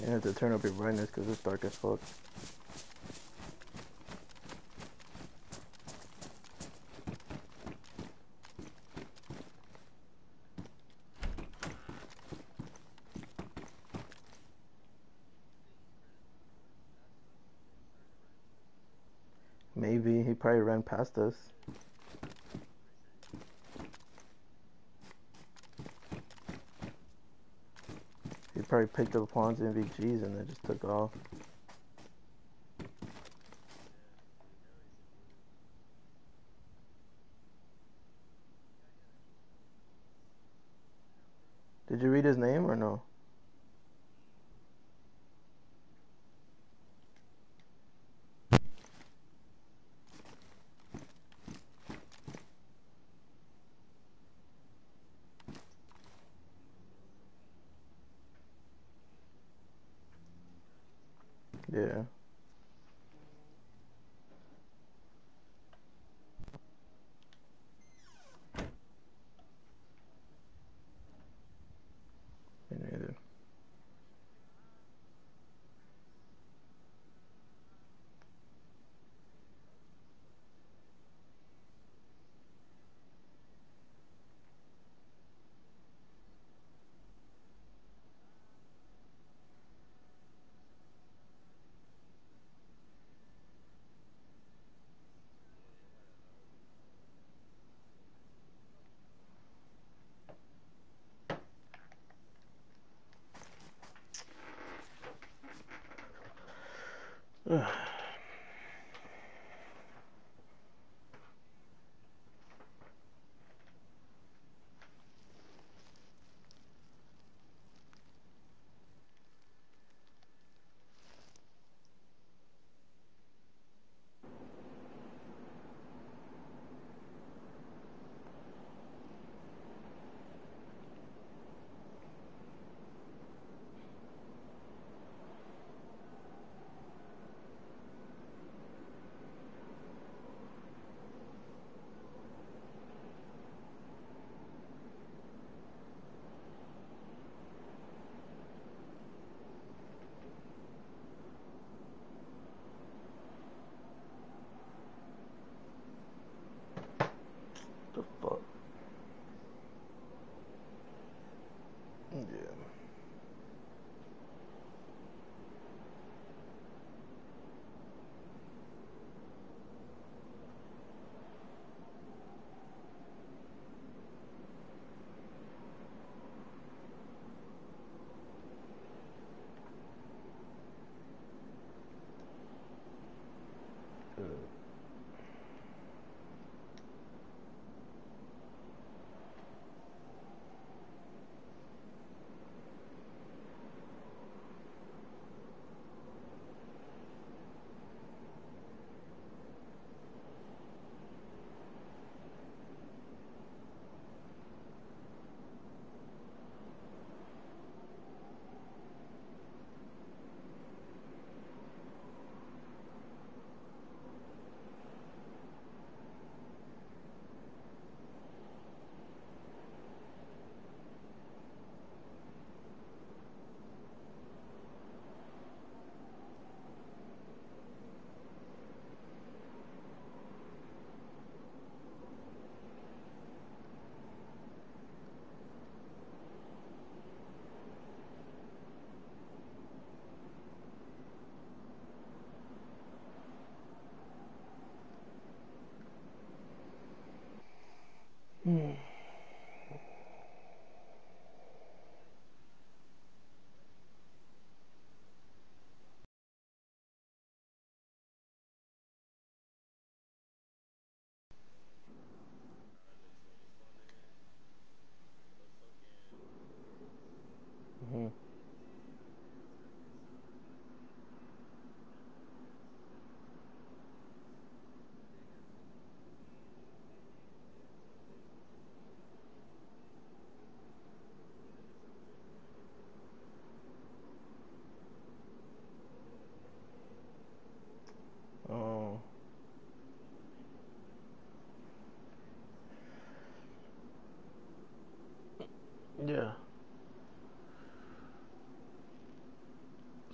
You have to turn up your brightness because it's dark as fuck. Maybe he probably ran past us. He probably picked up pawns and VGs and then just took off.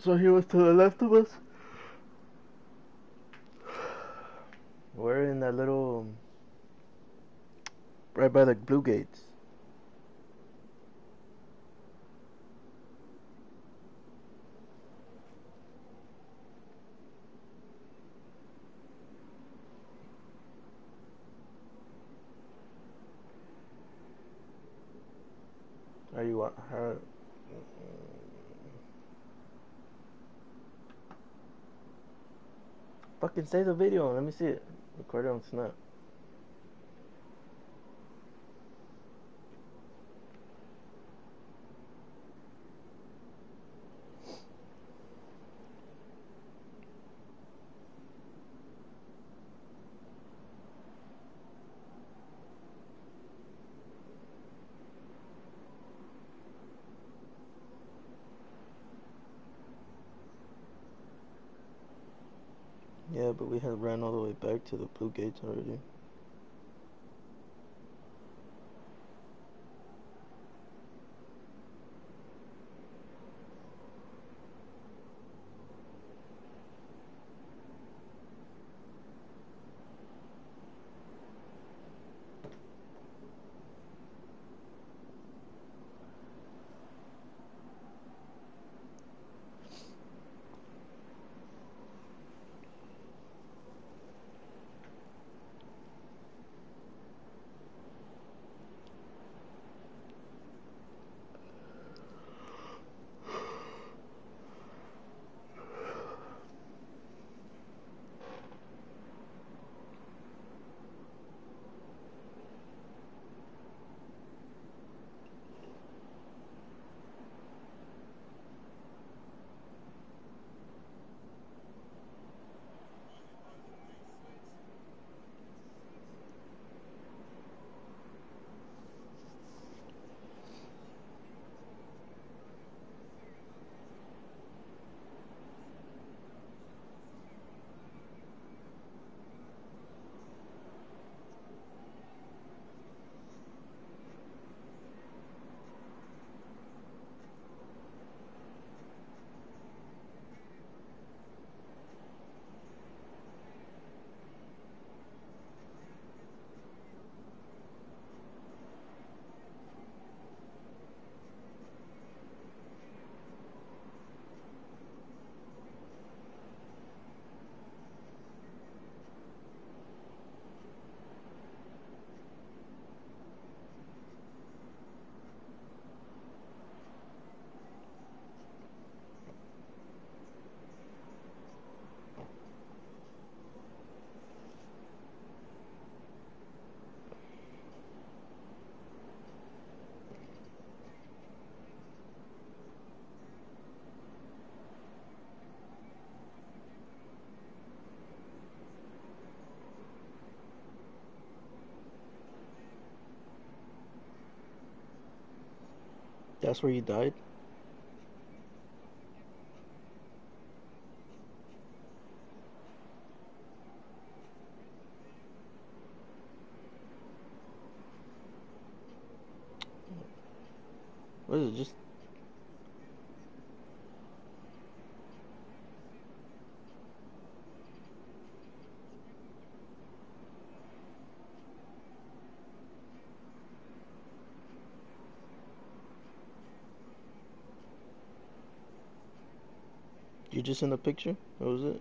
So he was to the left of us. We're in that little, right by the blue gates. Are you uh, Save the video. Let me see it. Record it on Snap. Yeah, but we had ran all the way back to the blue gates already. That's where you died? Just in the picture? What was it?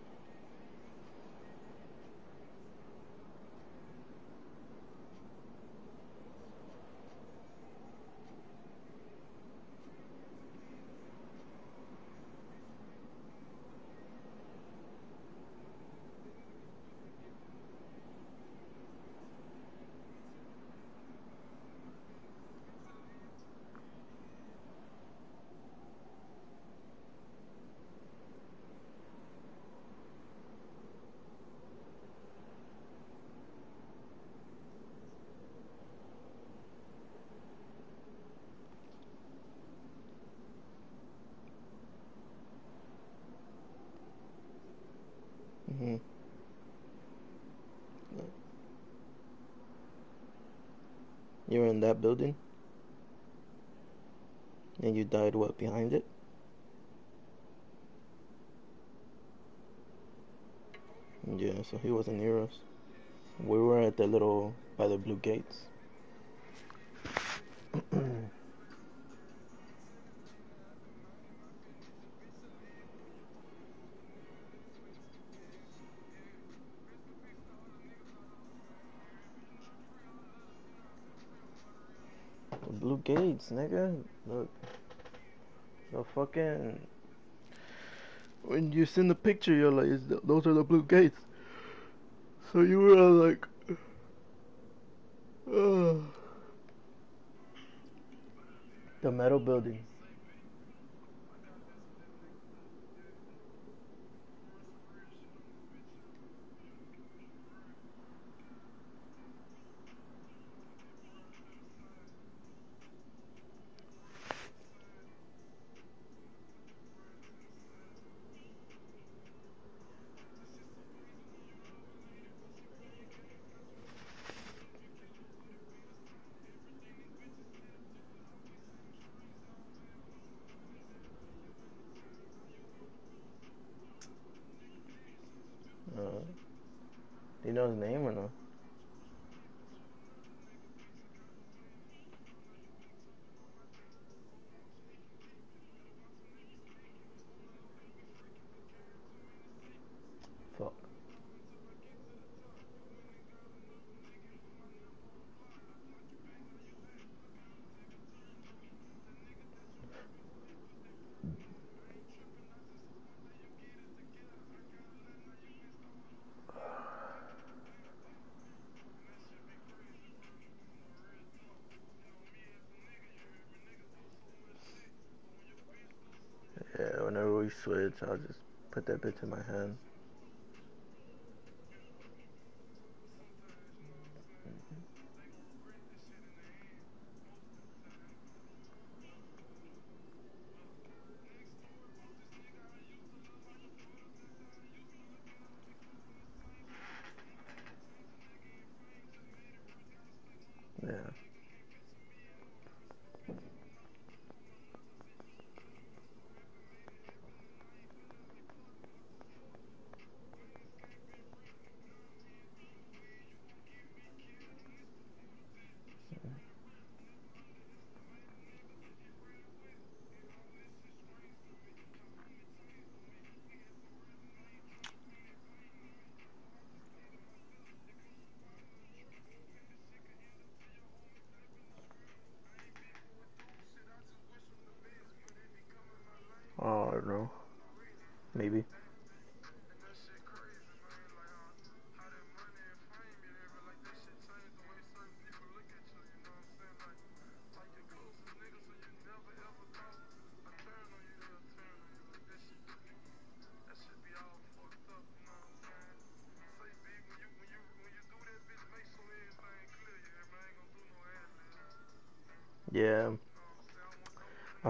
that building? And you died what behind it? Yeah, so he was in Eros. We were at the little by the blue gates. Nigga. Look. The fucking. When you send the picture, you're like, th- those are the blue gates. So you were like. The metal building. Uh, do you know his name or no? Fuck. Yeah, whenever I'll just put that bitch in my hand.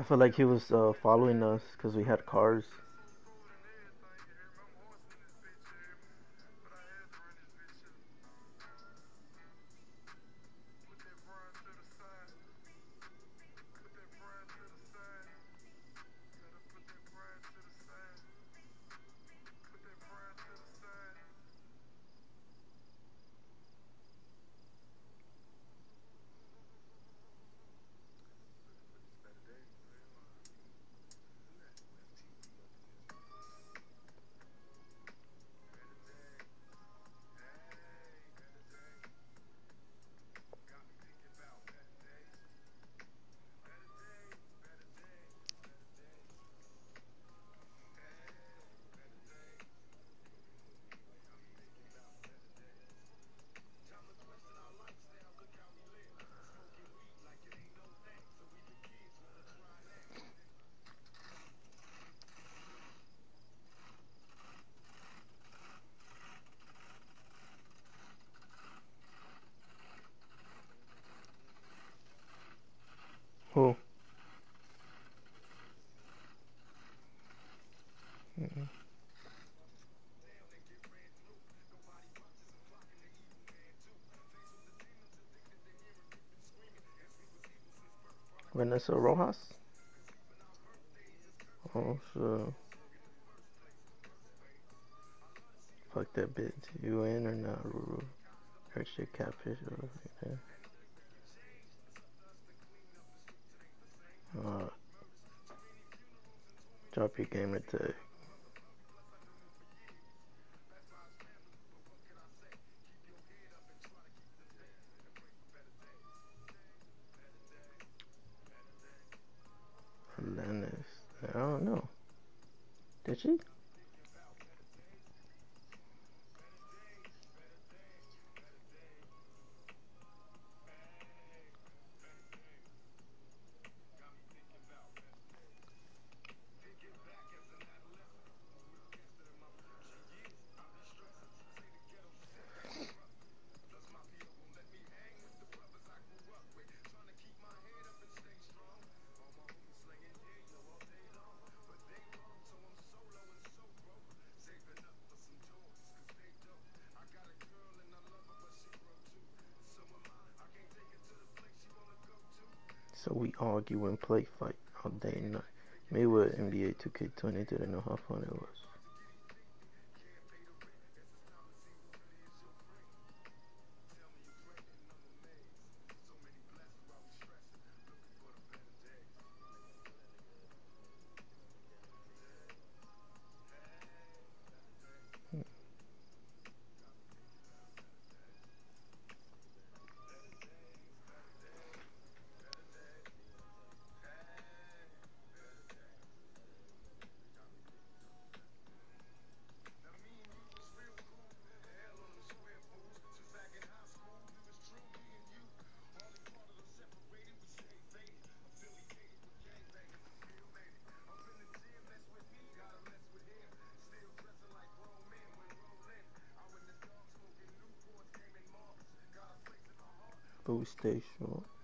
I feel like he was uh, following us because we had cars. Vanessa Rojas? Oh, shit. Fuck that bitch. You in or not, Ruru? Her shit catfish or. Uh, drop your gamer tag. Did she? Argue and play fight all day and night. Maybe with NBA 2K20 didn't know how fun it was. Boost station.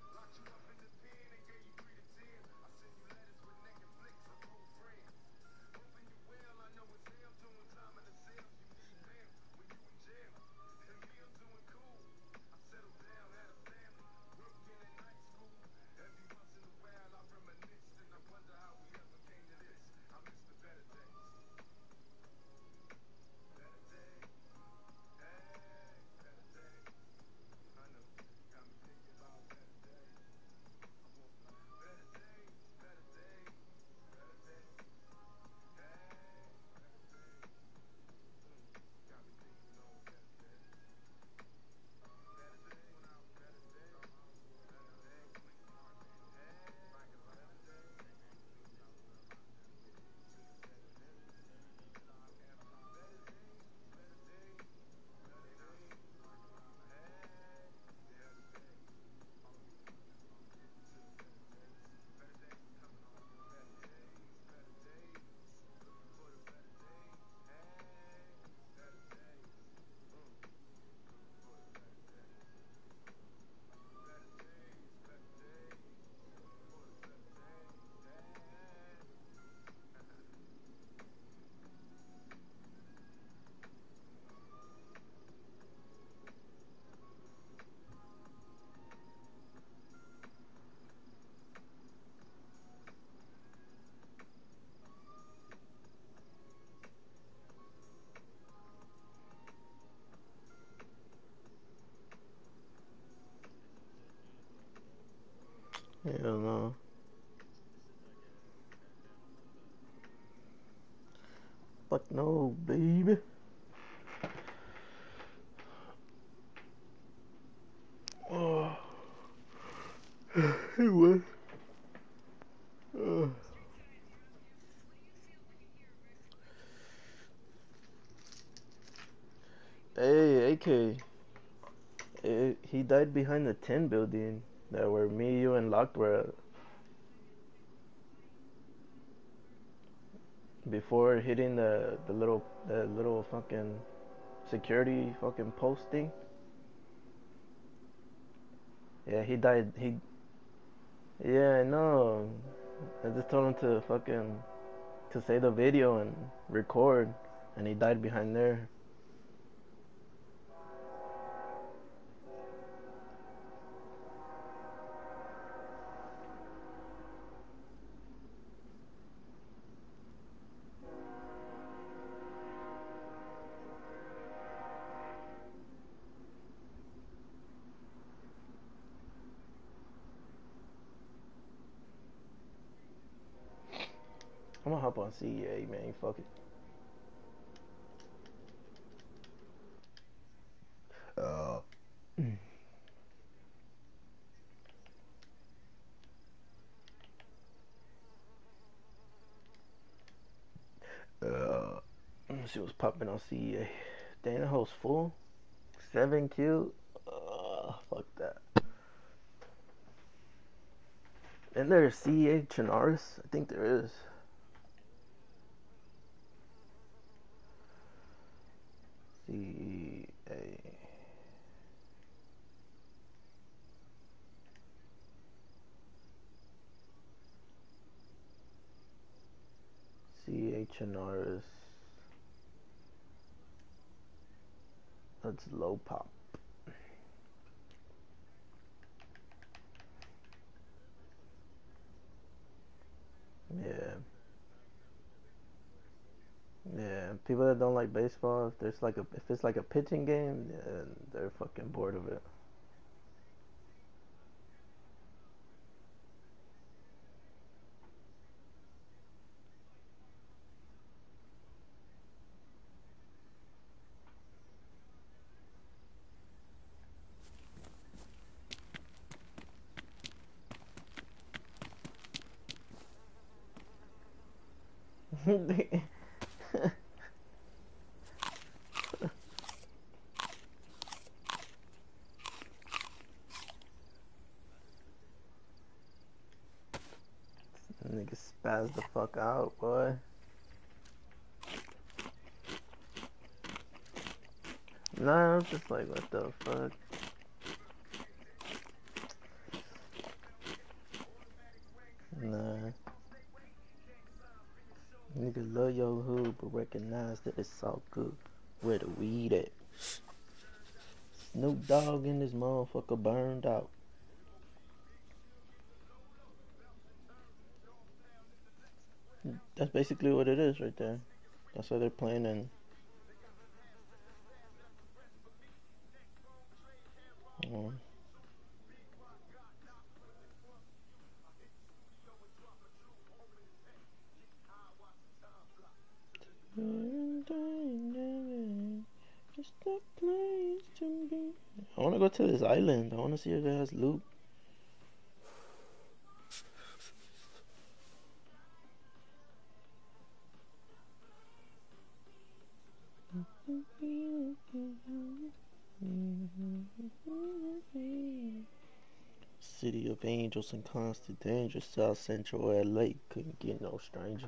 Behind the tin building that where me, you, and Locked were at. Before hitting the, the little the little fucking security fucking posting. Yeah, he died. He. Yeah, I know. I just told him to fucking to save the video and record, and he died behind there. On CEA, man. Fuck it. Uh. Uh, let's see what's popping on CEA. Dana host full. Seven Q. Uh, fuck that. Isn't there a CEA Chernarus? I think there is. CEA. CEA That's low pop. Yeah. Yeah, people that don't like baseball, if there's like a if it's like a pitching game, yeah, they're fucking bored of it. Sí. Dogg in this motherfucker burned out. That's basically what it is right there. That's why they're playing in. Um, Just a place to be. I want to this island. I want to see if it has loot. City of Angels and constant danger, South Central LA couldn't get no stranger.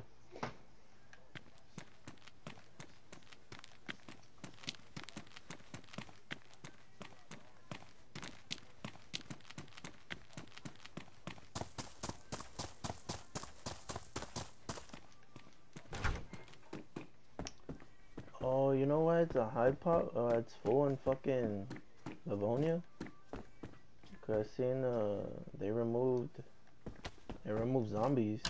Oh, you know what? A Uh, it's full in fucking Livonia. Cause I seen uh they removed they removed zombies.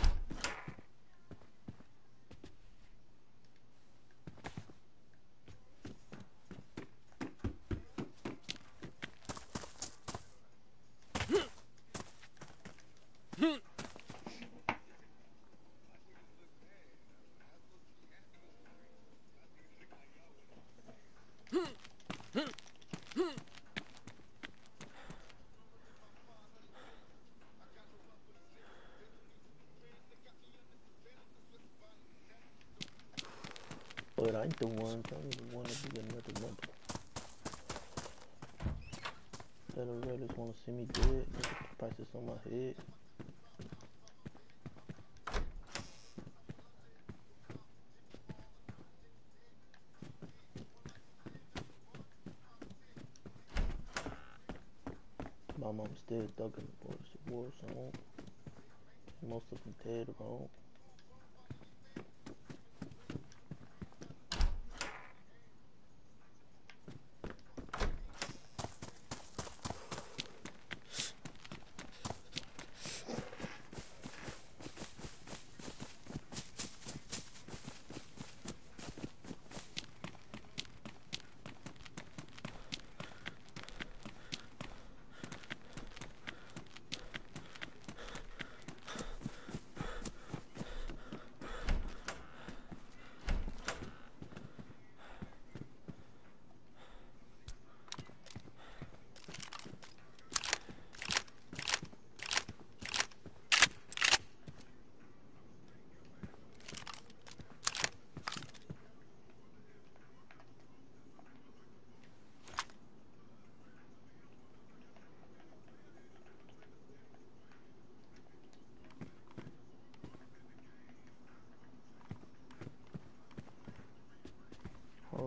But I ain't the one. I don't even want to be another number. That the see me the prices on my head. My mom's dead, dug in the boys of war zone. Most of them dead wrong.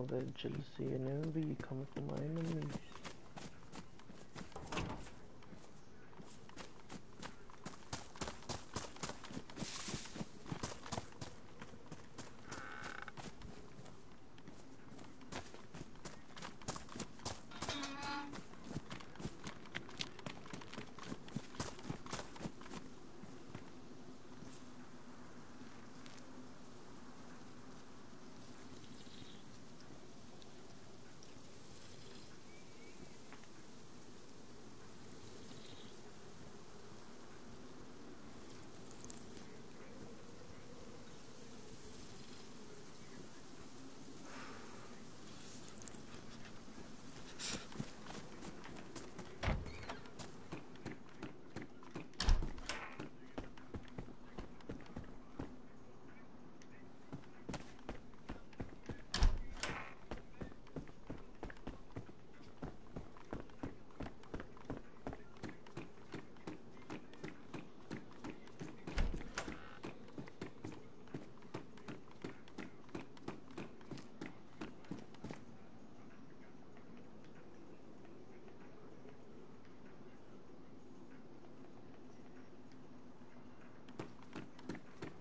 That jealousy and envy come from my enemies.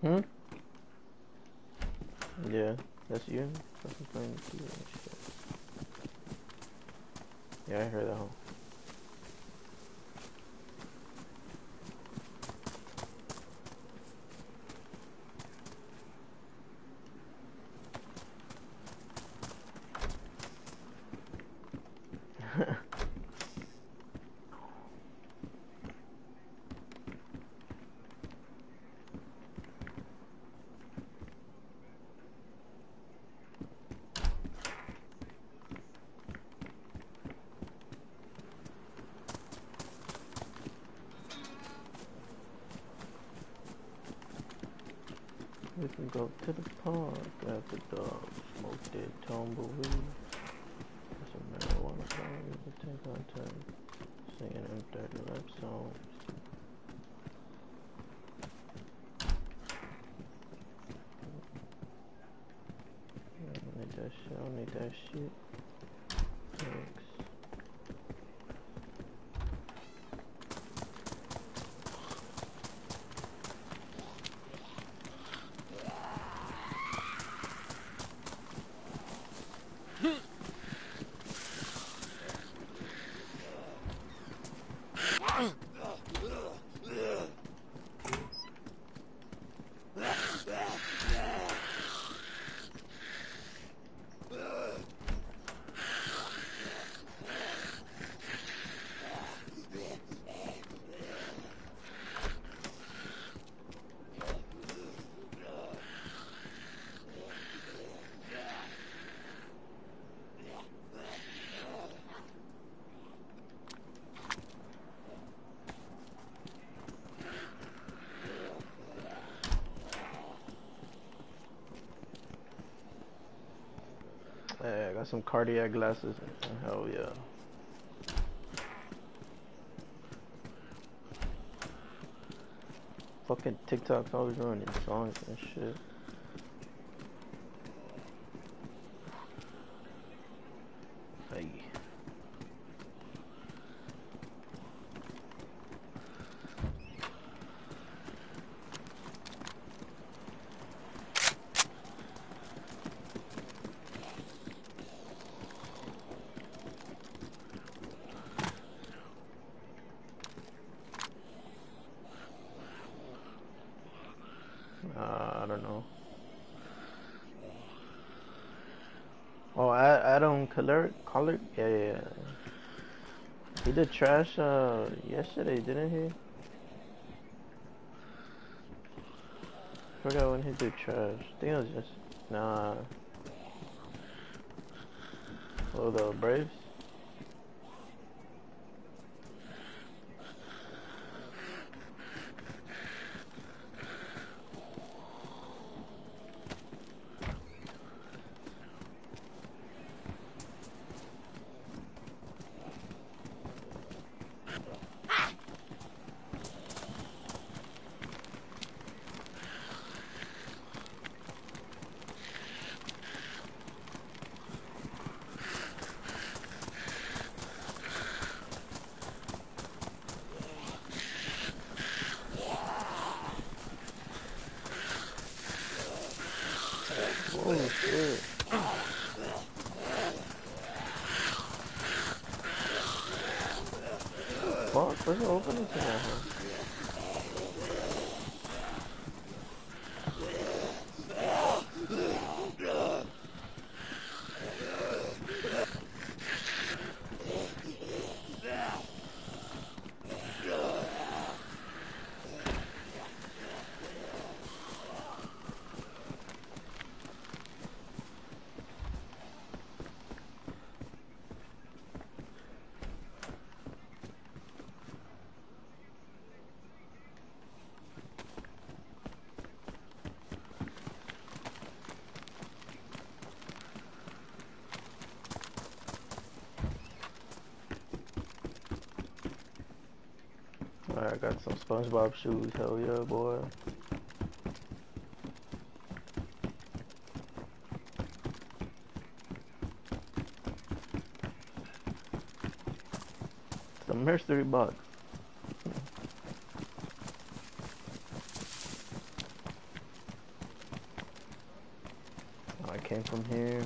Hmm? Yeah, that's Yeah, I heard that can go to the park, grab the dog, smoke that tumbleweed. Get some marijuana flowers, and take our turn. Singing them dirty rap songs. I don't need that shit, I don't need that shit. Thanks. Hey, I got some cardiac glasses. And hell yeah. Fucking TikTok's always ruining songs and shit. Hey. Uh, I don't know. Oh, A- Adam Color, Color, yeah, yeah, yeah. Trash uh yesterday, didn't he? Forgot when he did trash. I think it was just nah. Oh, the Braves. Some SpongeBob shoes. Hell yeah, boy. Some mystery box. Oh, I came from here.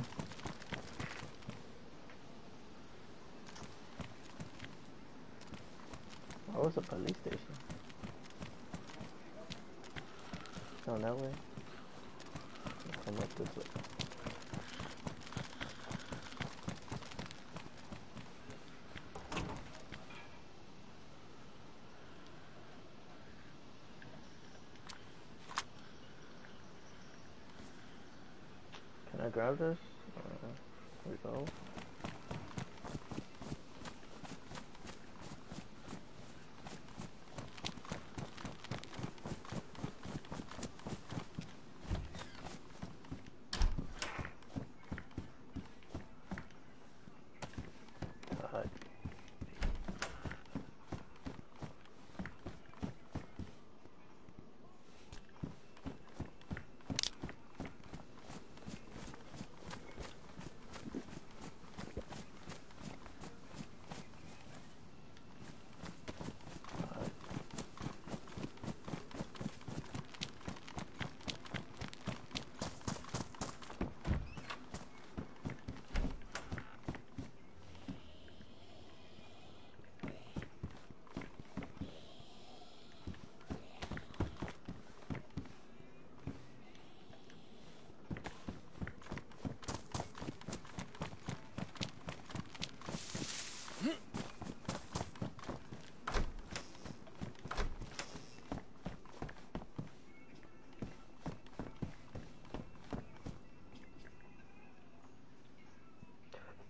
Oh, it's a police station. Down that way. Come up this way. Can I grab this? Uh, here we go. God.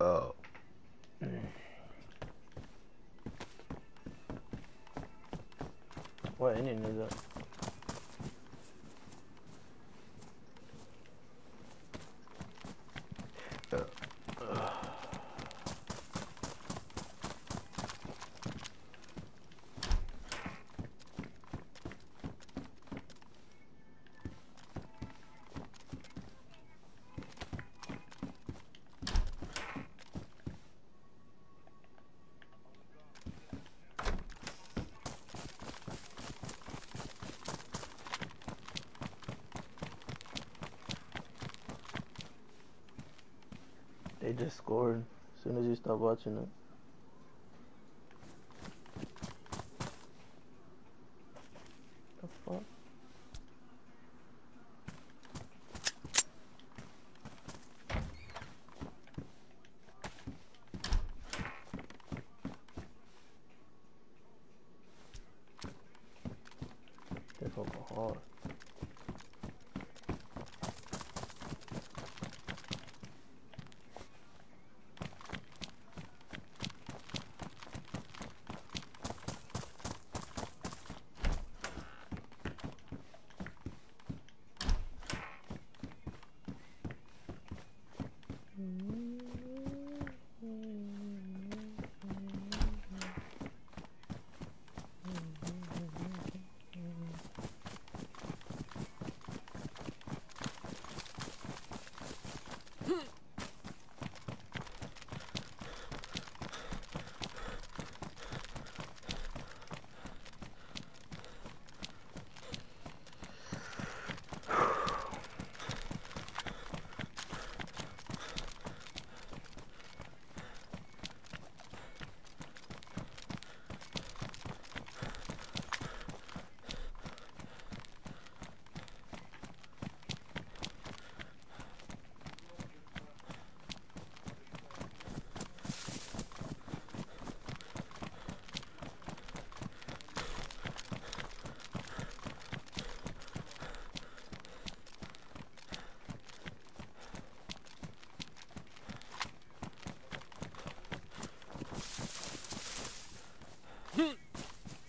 Oh. What Indian is that? They just scored as soon as you stop watching it.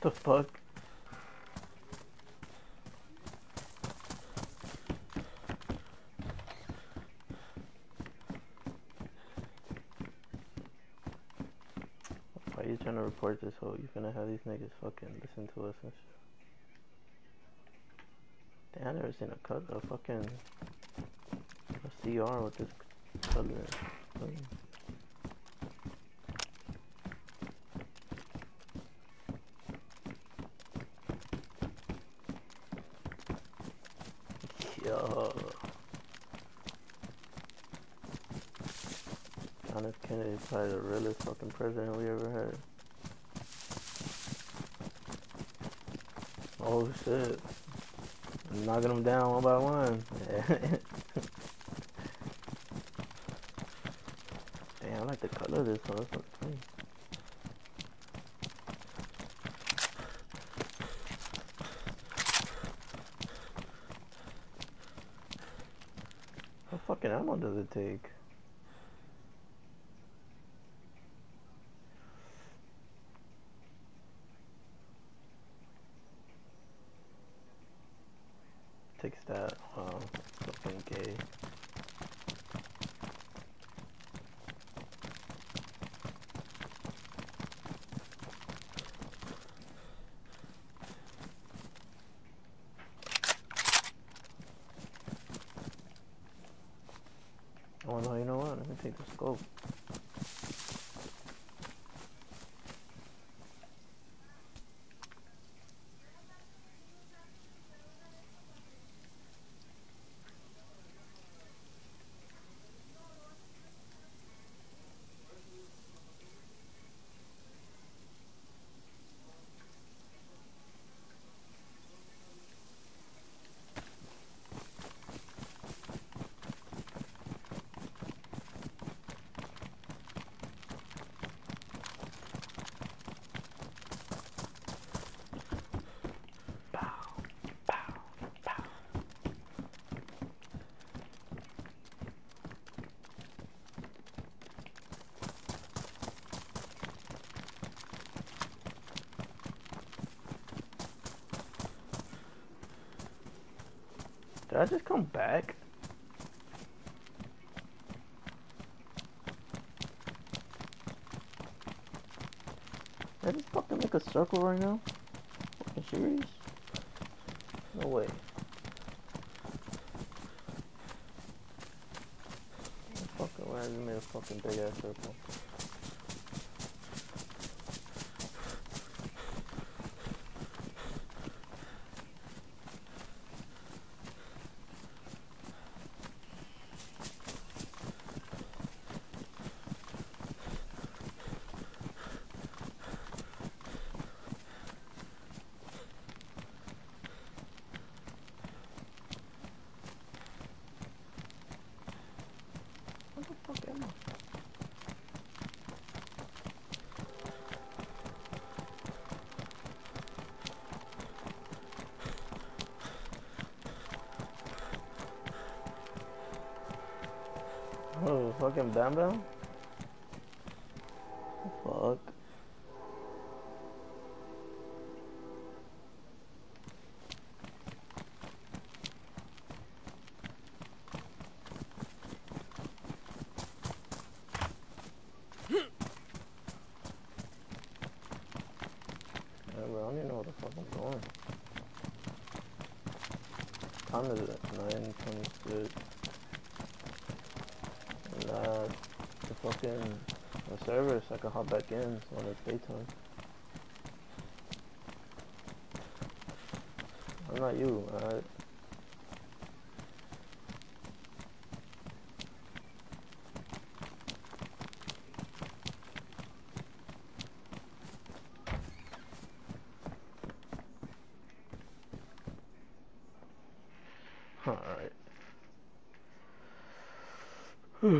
The fuck? Why are you trying to report this whole? You gonna have these niggas fucking listen to us and shit. Damn, I never seen a cut a fucking a CR with this color. Probably the realest fucking president we ever had. Oh shit. I'm knocking them down one by one. Damn, I like the color of this one. What fucking ammo does it take? Takes that, wow, fucking gay. Oh no, you know what? Let me take the scope. Did I just come back? Did I just fucking make a circle right now? Fucking serious? No way. Fucking, why I just made a fucking big ass circle? What the fuck am I? Oh, fucking Bam Bam? Fuck. Yeah, bro, I don't even know what the fuck I'm doing. Time is it? 9.26. And uh, the fucking the server so I can hop back in when it's daytime. I'm not you, alright? This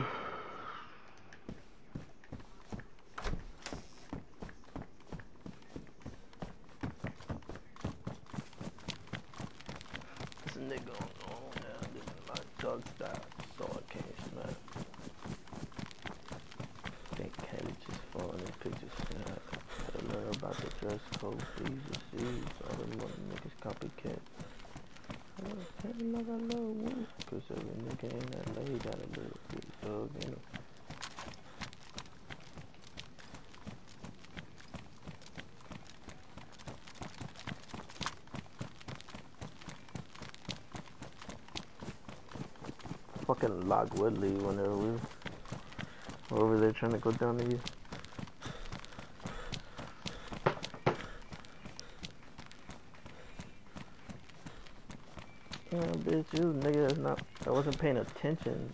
nigga on oh, now, this is my drug style, so I can't smack. Think Kelly just falling in pictures snap. Gotta learn about the dress code, please receive. All them little niggas copycat. I can't like I love woo. Cause every nigga in that lay got a little bit thug in him. Fucking Lock Woodley whenever we were over there trying to go down to you. Yeah, bitch, you nigga that's not, I wasn't paying attention.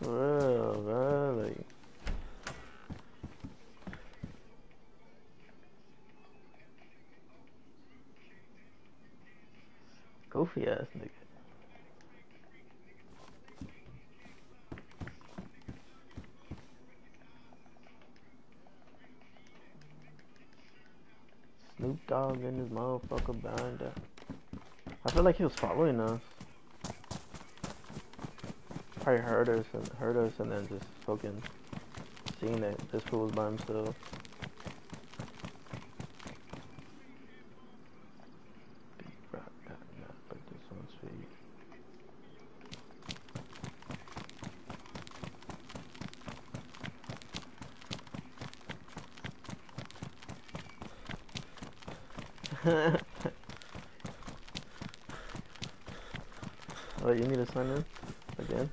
For real, bro, like. Goofy ass nigga. Snoop Dogg in his motherfucker behind that. I feel like he was following us. Probably heard us and heard us and then just fucking seeing that this fool was by himself. Big rock got not but this one's sweet. Oh, you need to sign in again?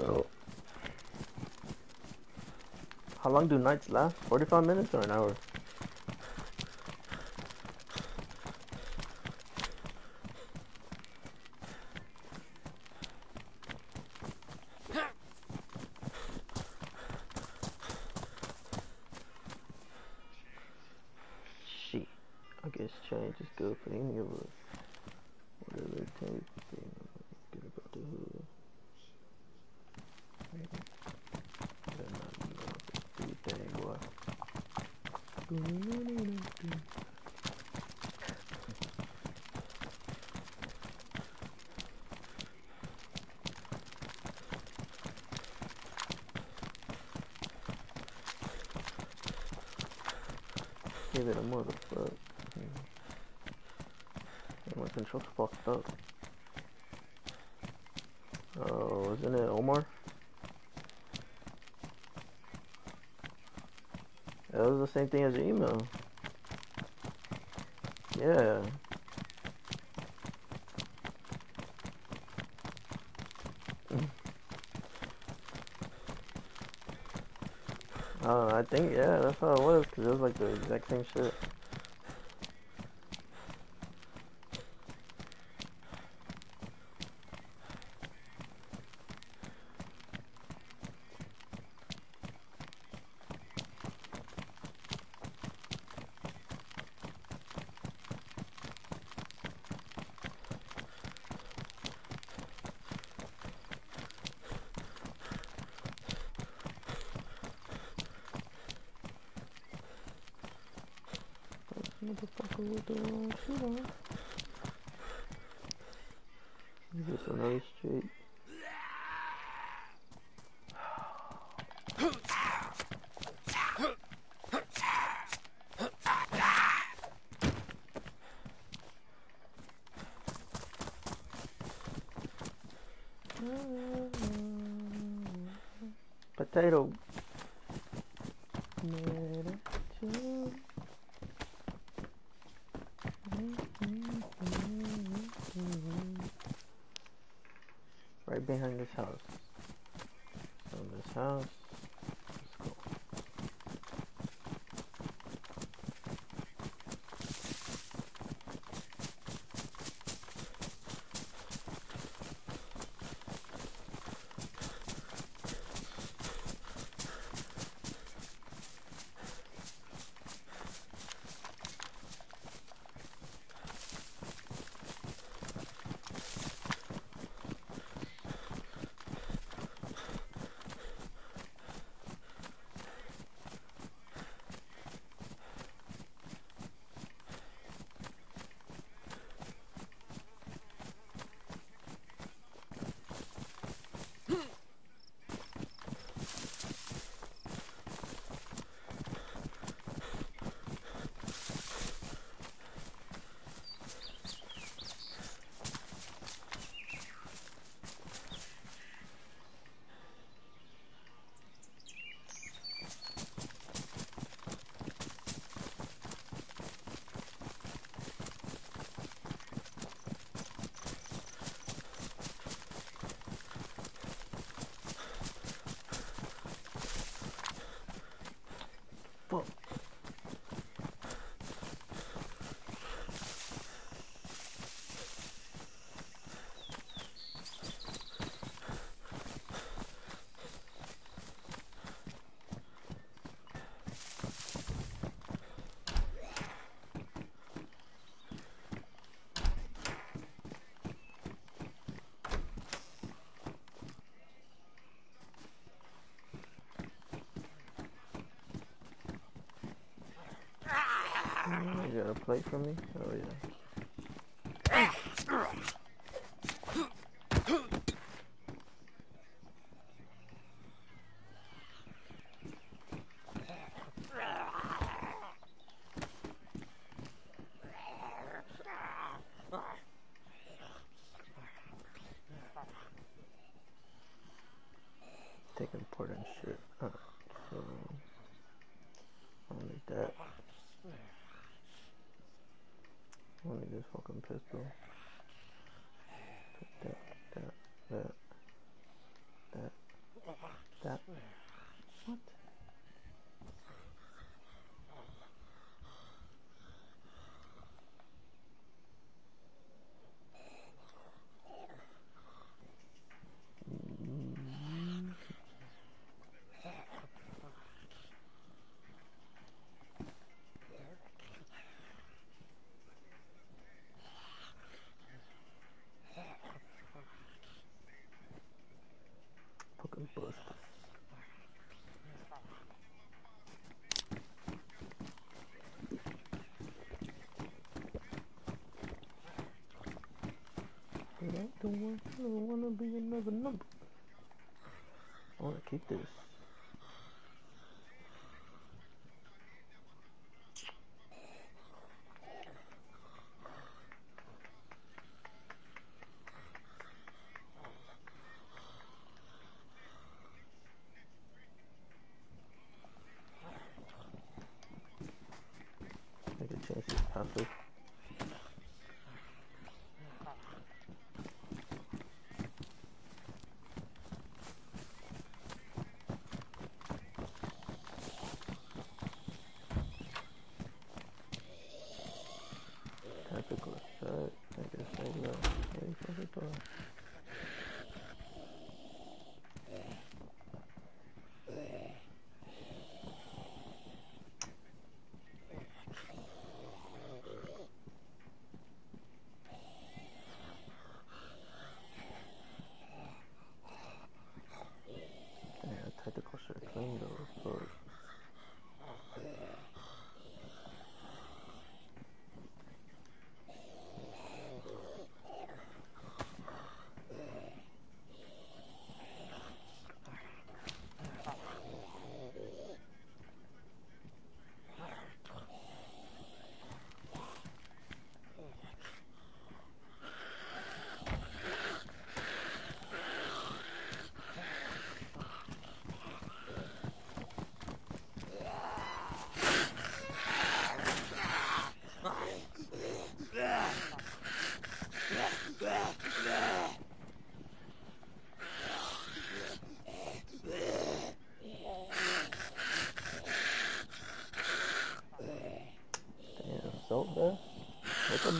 Oh. How long do nights last? 45 minutes or an hour? Shit. I guess change is good for any of us. Whatever it takes. You know, get about the hood. Better not know if it's the thing, boy. Give it a motherfucker. Oh, isn't it Omar? That was the same thing as email. Yeah. Uh, I think, yeah, that's how it was, because it was like the exact same shit. Motherfucker with the wrong shit on. Is this another street? Potato. Right behind this house. So this house. a plate for me? Oh yeah. keep this.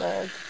Hamburg.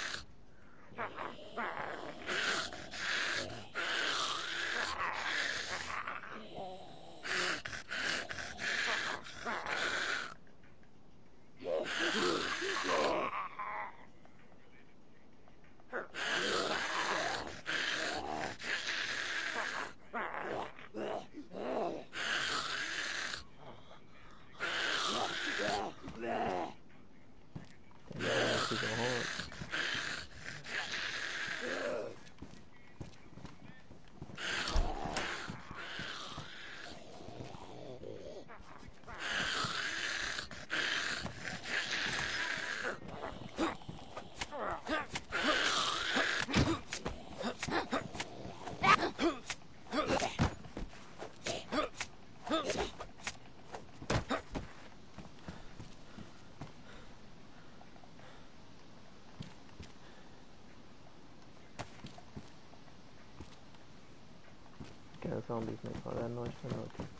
zombies, mas qual é noite noite?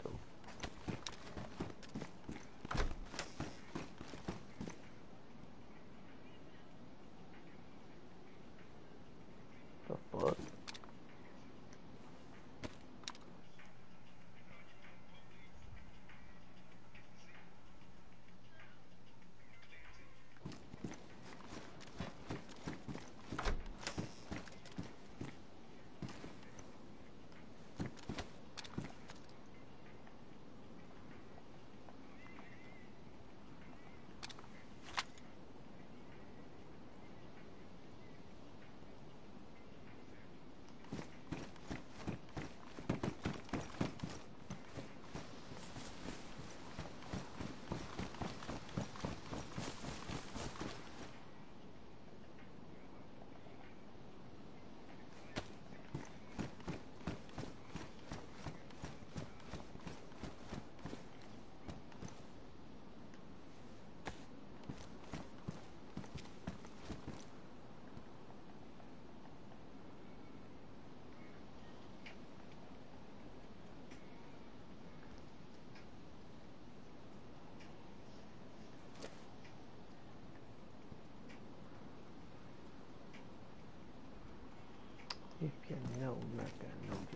So. You know Mecca, know you will get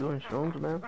doing shrooms, man?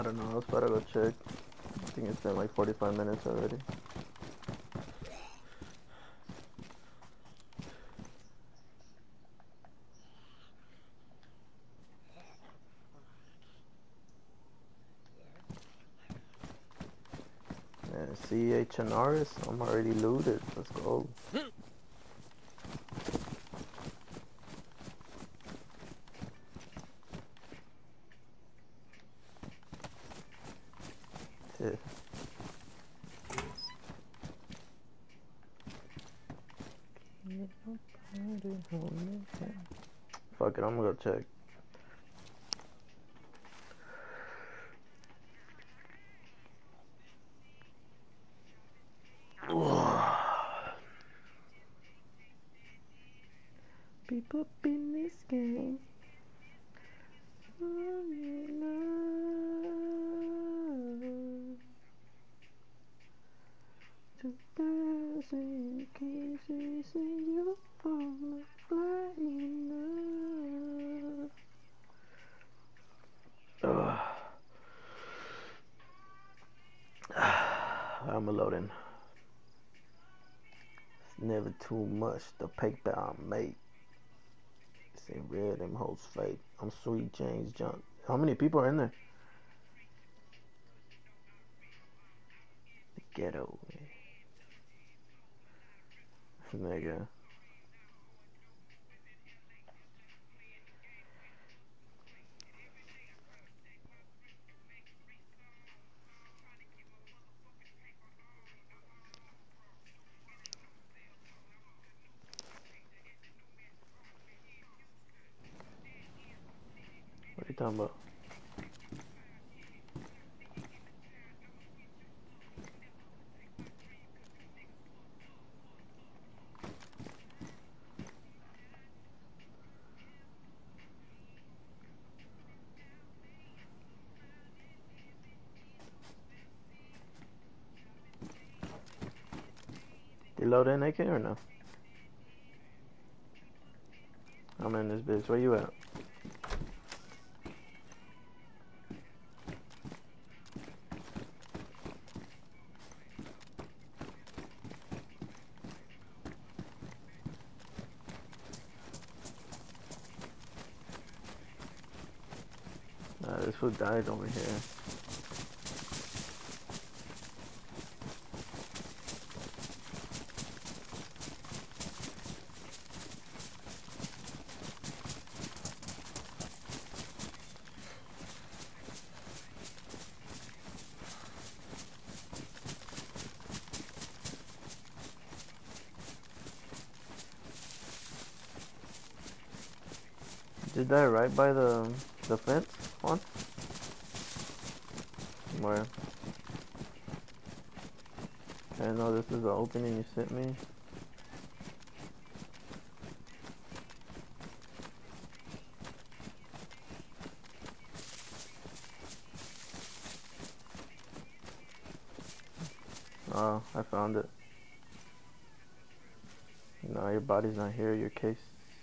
I don't know. Let's better go check. I think it's been like 45 minutes already. Yeah, CH and RS, I'm already looted. Let's go. Yeah. Fuck it, I'm gonna go check. People in this game. Two thousand cases and you fall blind enough. Ugh. I'm a loading. It's never too much. The paper I make. Say real, them hoes fake. I'm sweet James John. How many people are in there? The ghetto. Nigga. Talking about? You load in AK or no? I'm in this bitch. Where you at? died over here. Did that right by the the fence? Where? I know this is the opening you sent me. Oh, I found it. No, your body's not here. Your case,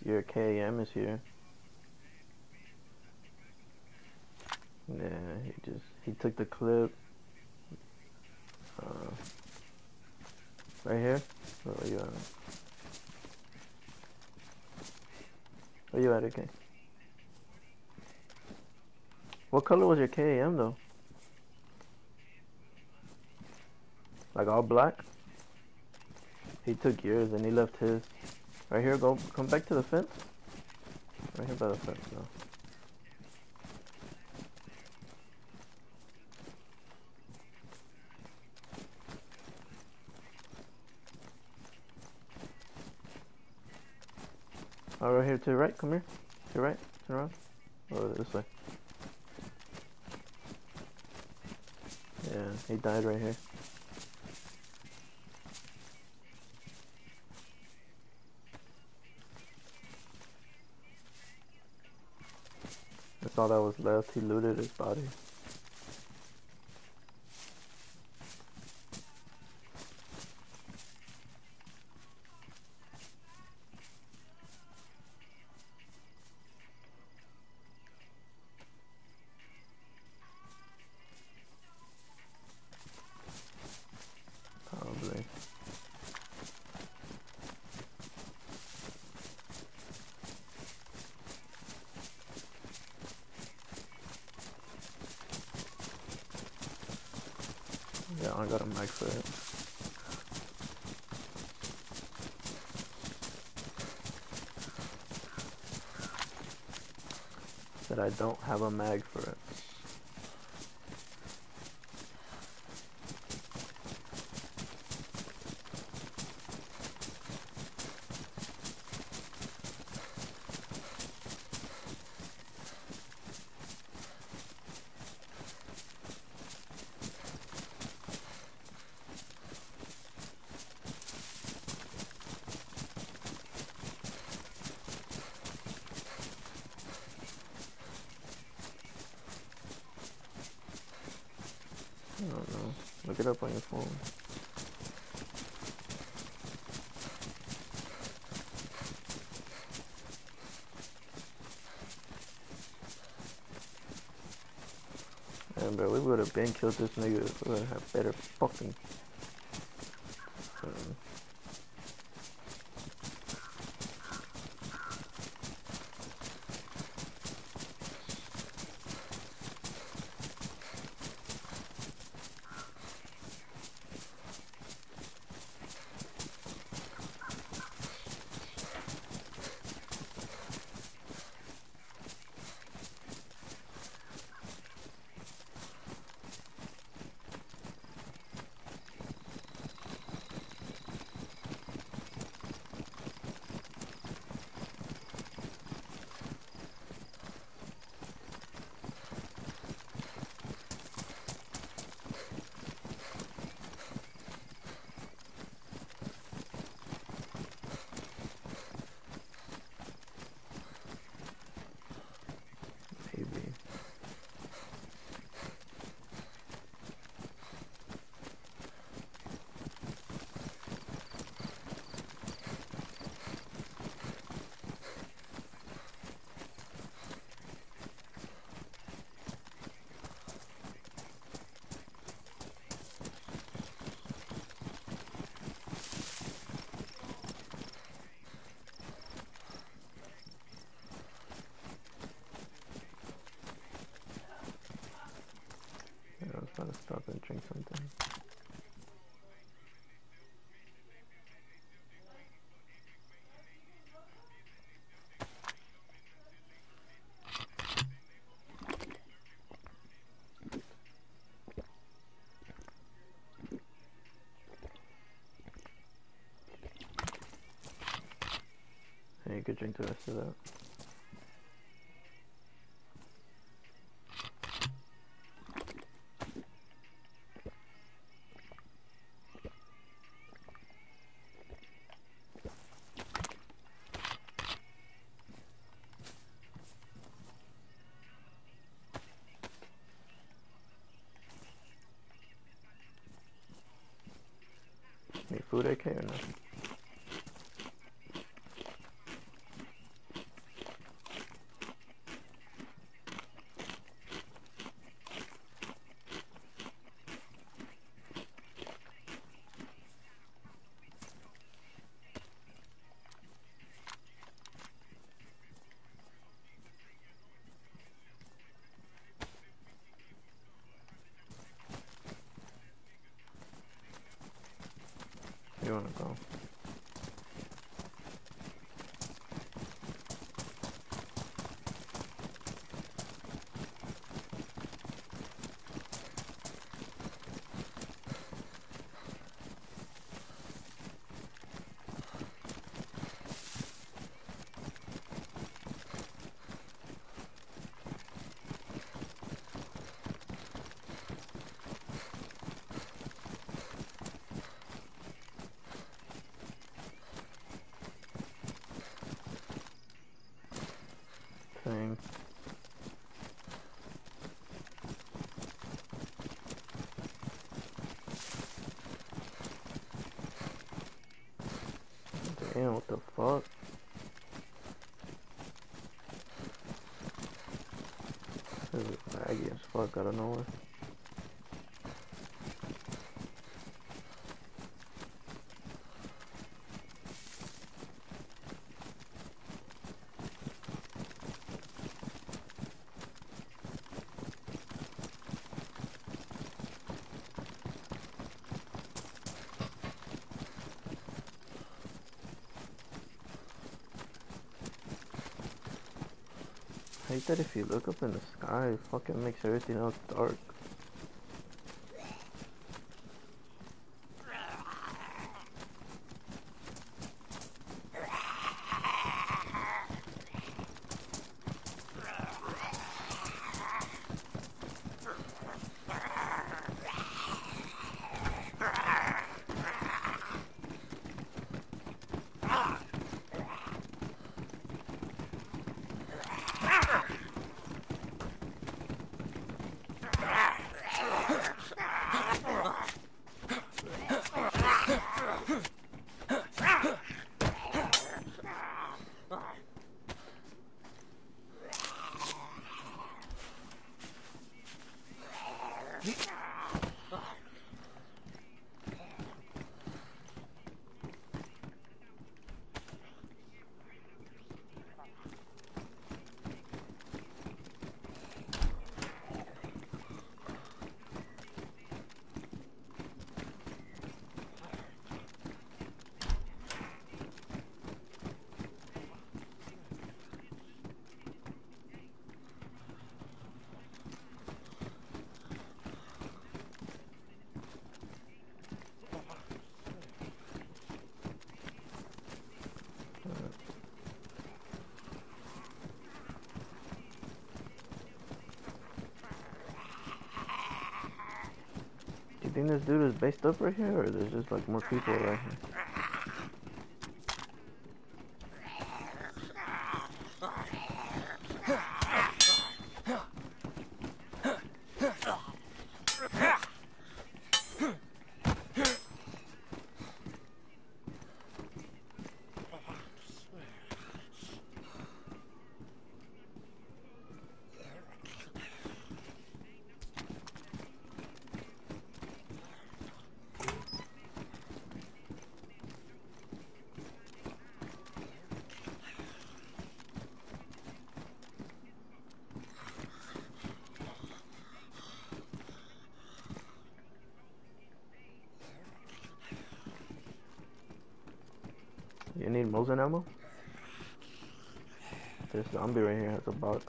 your KAM is here. Yeah, he just he took the clip. Uh, right here. Where are you at? Where you at, okay? What color was your KAM though? Like all black? He took yours and he left his. Right here, go come back to the fence. Right here by the fence now. To the right, come here. To the right, turn around. Oh, this way. Yeah, he died right here. That's all that was left. He looted his body. Probably. Yeah, I got a mic for it. Said I don't have a mag for it. I don't know. Look it up on your phone. Man, bro, we would have been killed this nigga. We would have better fucking. Food AK or nothing? You wanna go? Same. Damn, what the fuck? This is laggy as fuck out of nowhere. If you look up in the sky, it fucking makes everything else dark. Do you think this dude is based up right here, or there's just like more people right here? Mosin ammo? This zombie right here has a box.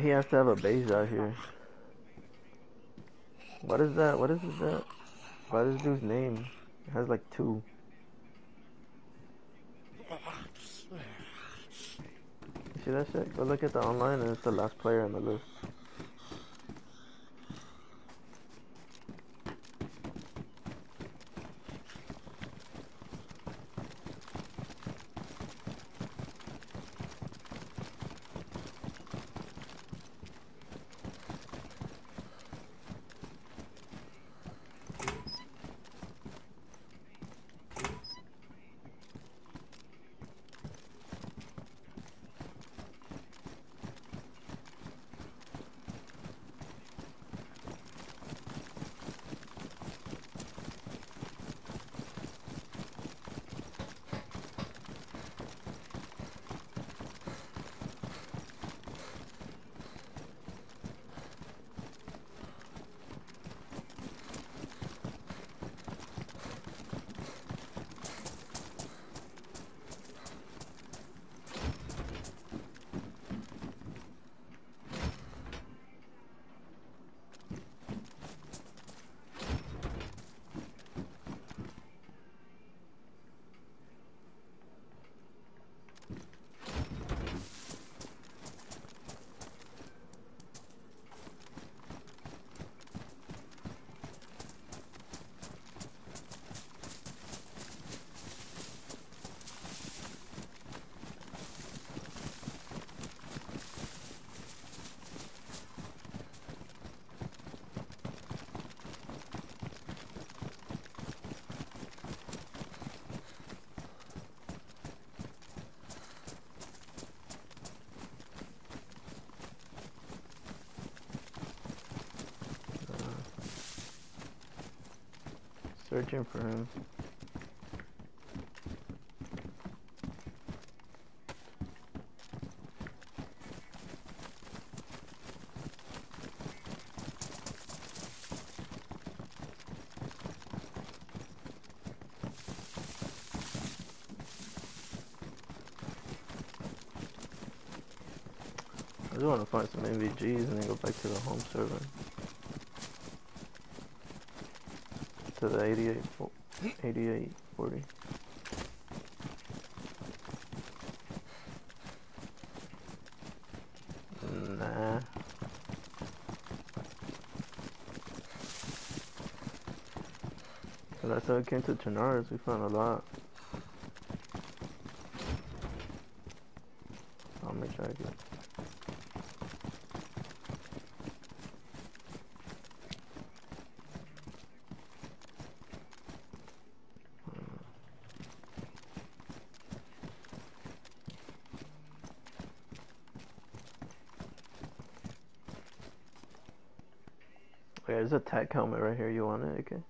He has to have a base out here. What is that? What is that? What is this dude's name? It has like two. You see that shit? Go look at the online and it's the last player on the list. Searching for him. I just want to find some NVGs and then go back to the home server. To the 88, 88 40. Nah. So that's how it came to Chernarus, we found a lot. I'll make sure I get Tech helmet right here. You want it? Okay.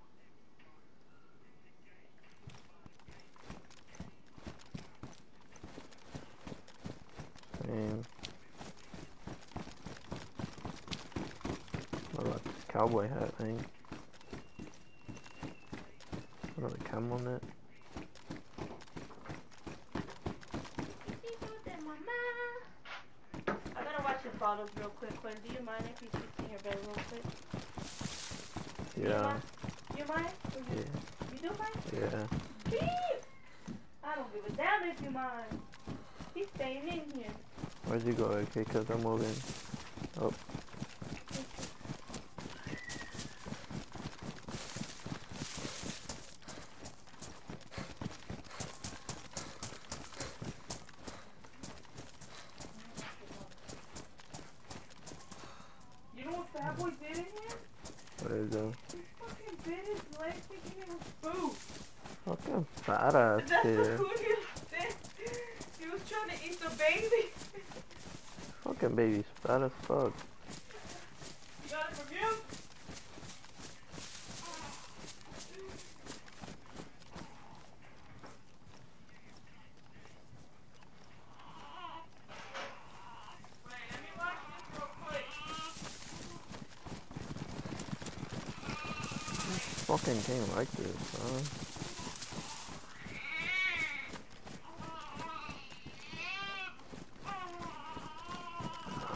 What about this cowboy hat thing? Another cam on it. I gotta watch your photos real quick, Quinn. Do you mind if you speak in your bed real quick? Do you Yeah. mind? Do you mind? Or you, Yeah. you do mind? Yeah. Beep! I don't give a damn if you mind. He's staying in here. Where'd you go? Okay, cause I'm moving. Oh. You know what Fat Boy did in here? What is that? He fucking bit his leg thinking it was food. Fucking fat ass That's kid. what he did. He was trying to eat the baby. Fucking baby's fat as fuck. You got it Fucking game like this, huh?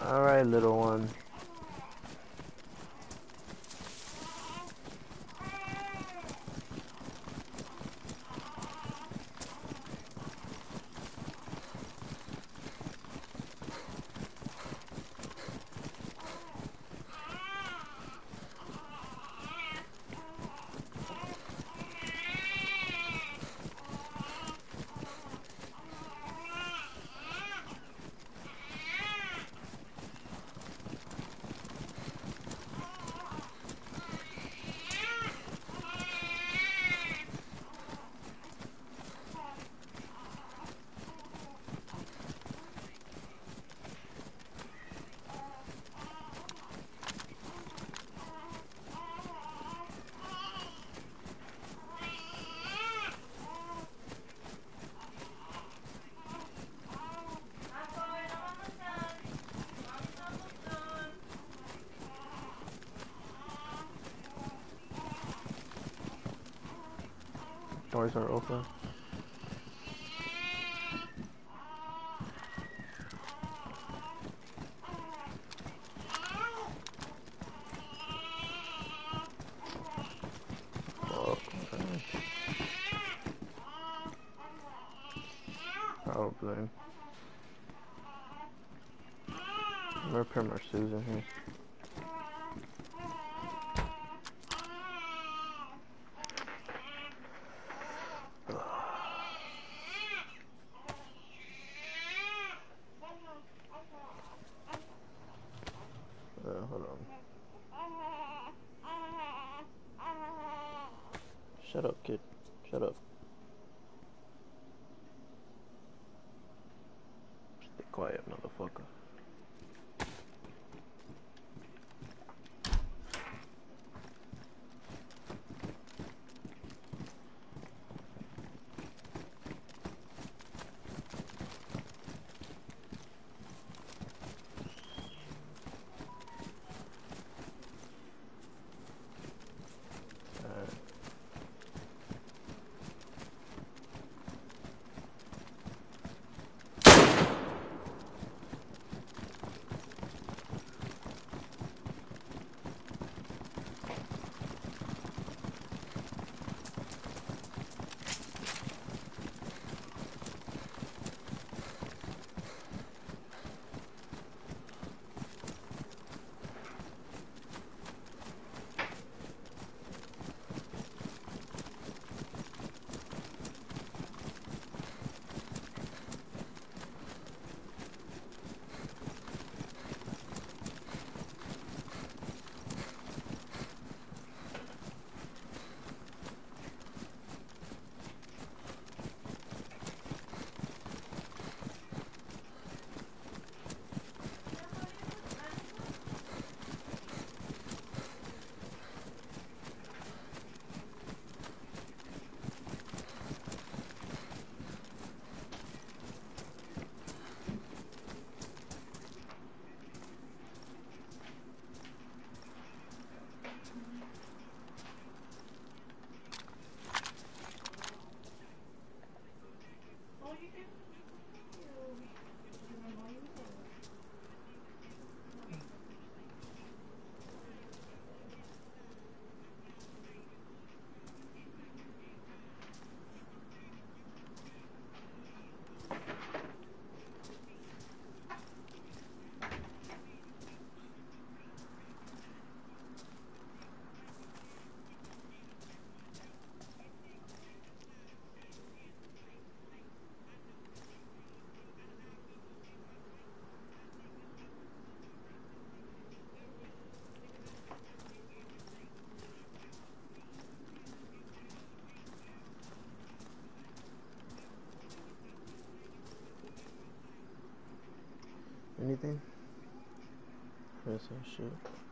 Alright, Alright, little one. I'm going, I'm almost done. Mommy's almost done. Doors are open. Fuck, man. Probably. I'm gonna put my shoes in here. Uh, hold on. Shut up, Anything? Yes, I should.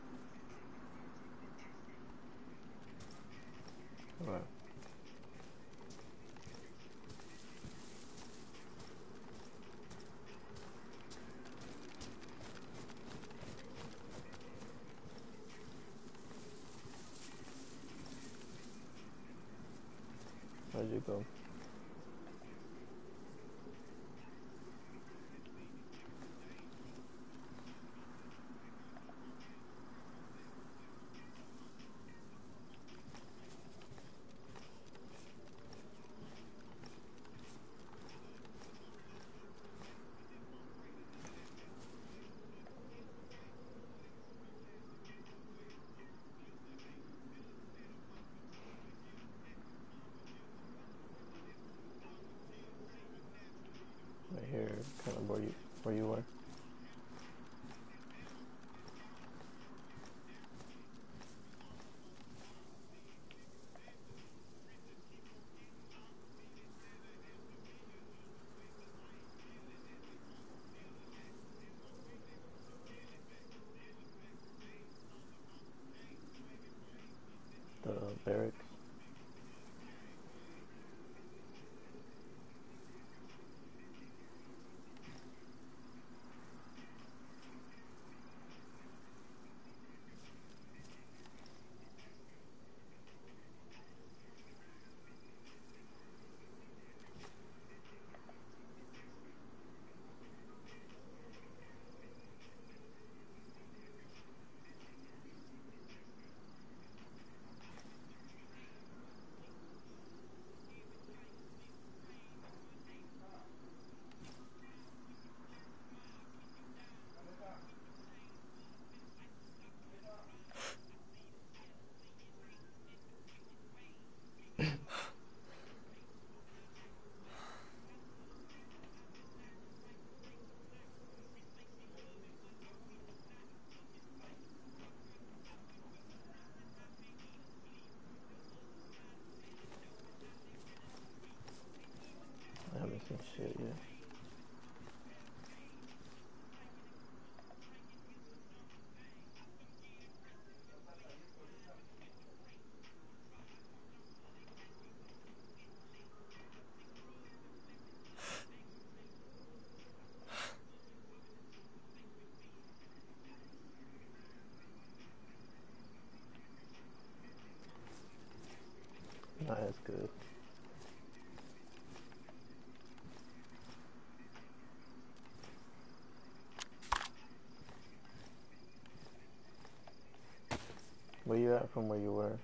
Where you at from where you were?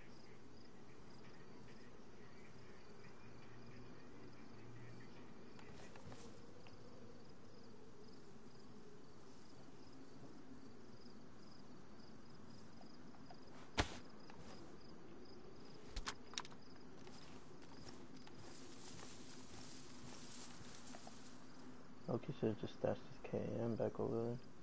Okay, so just stashed his KM back over there.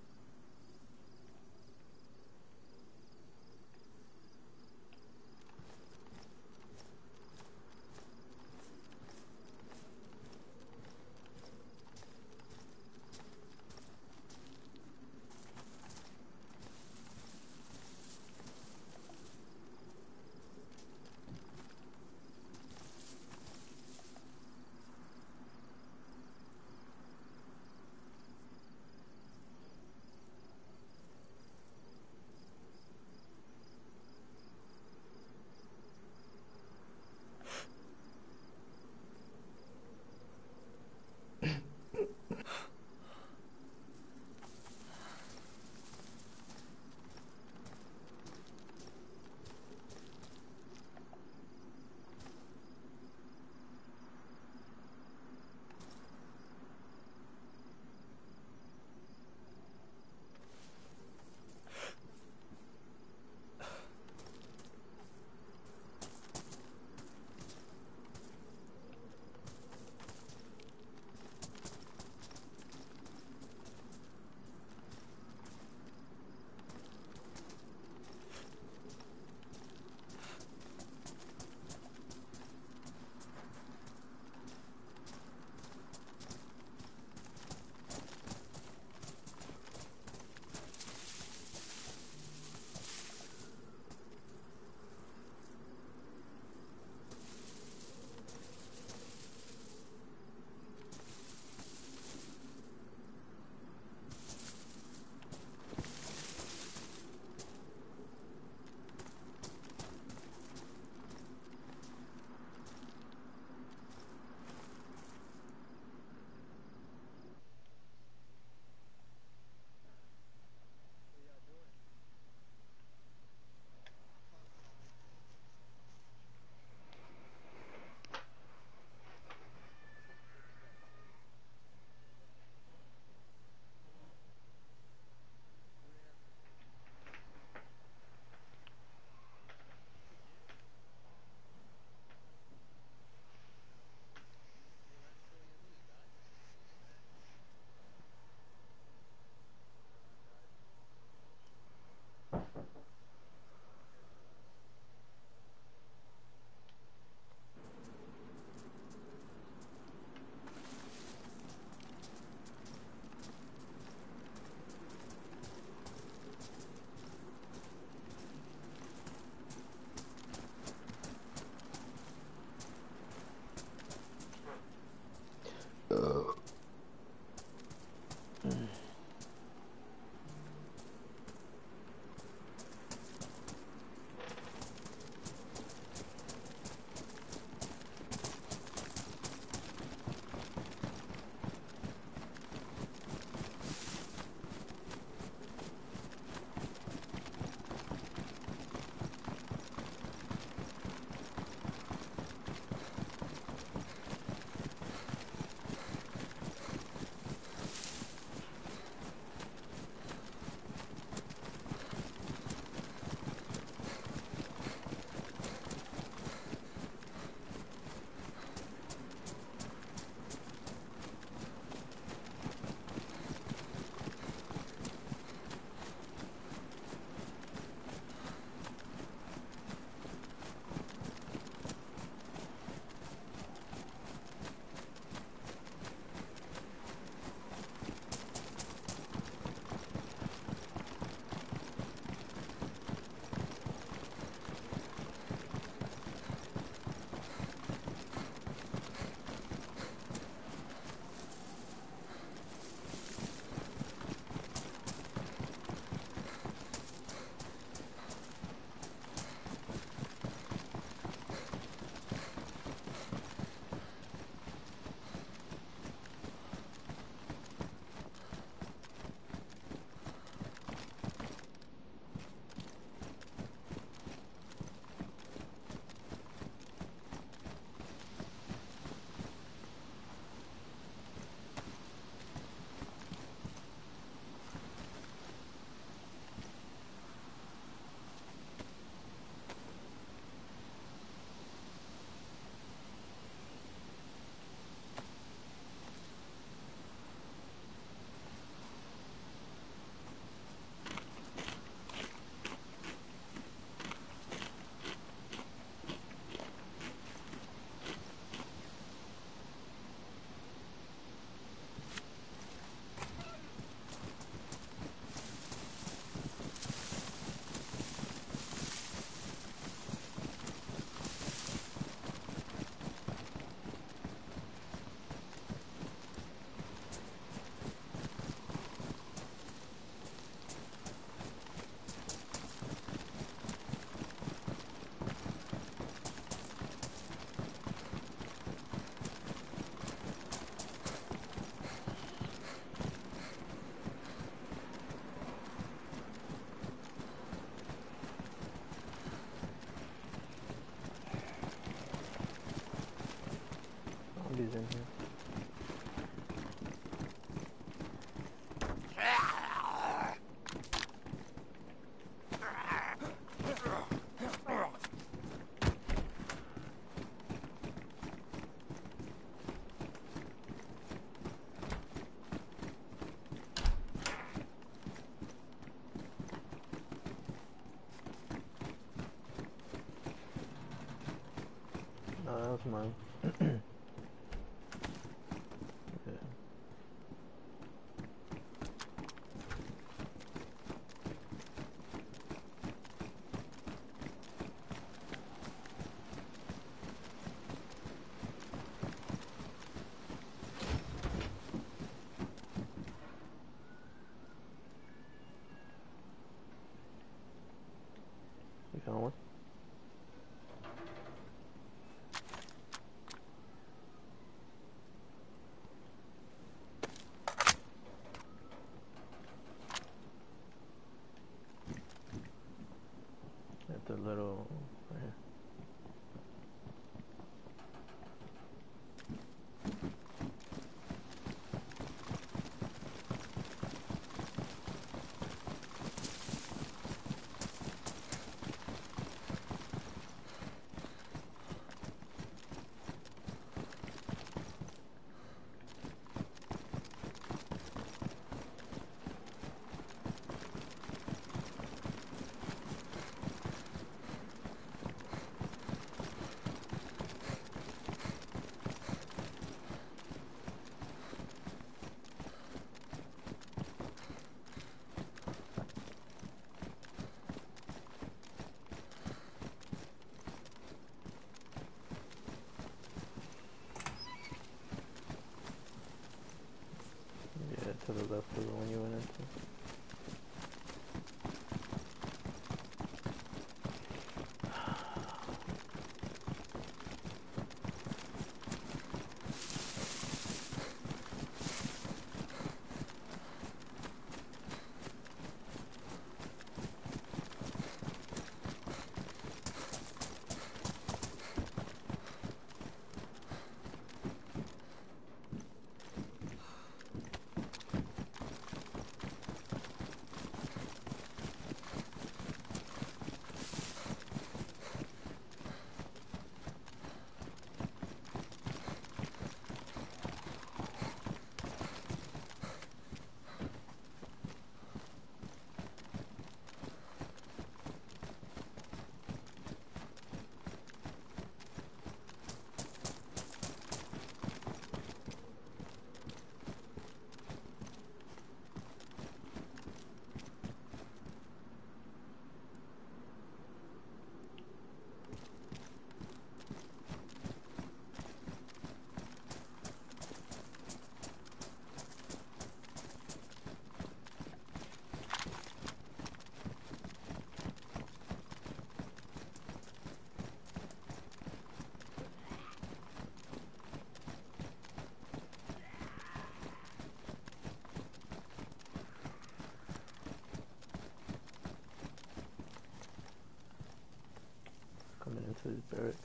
In here. No, mine. To the left of the one you went into. Coming into his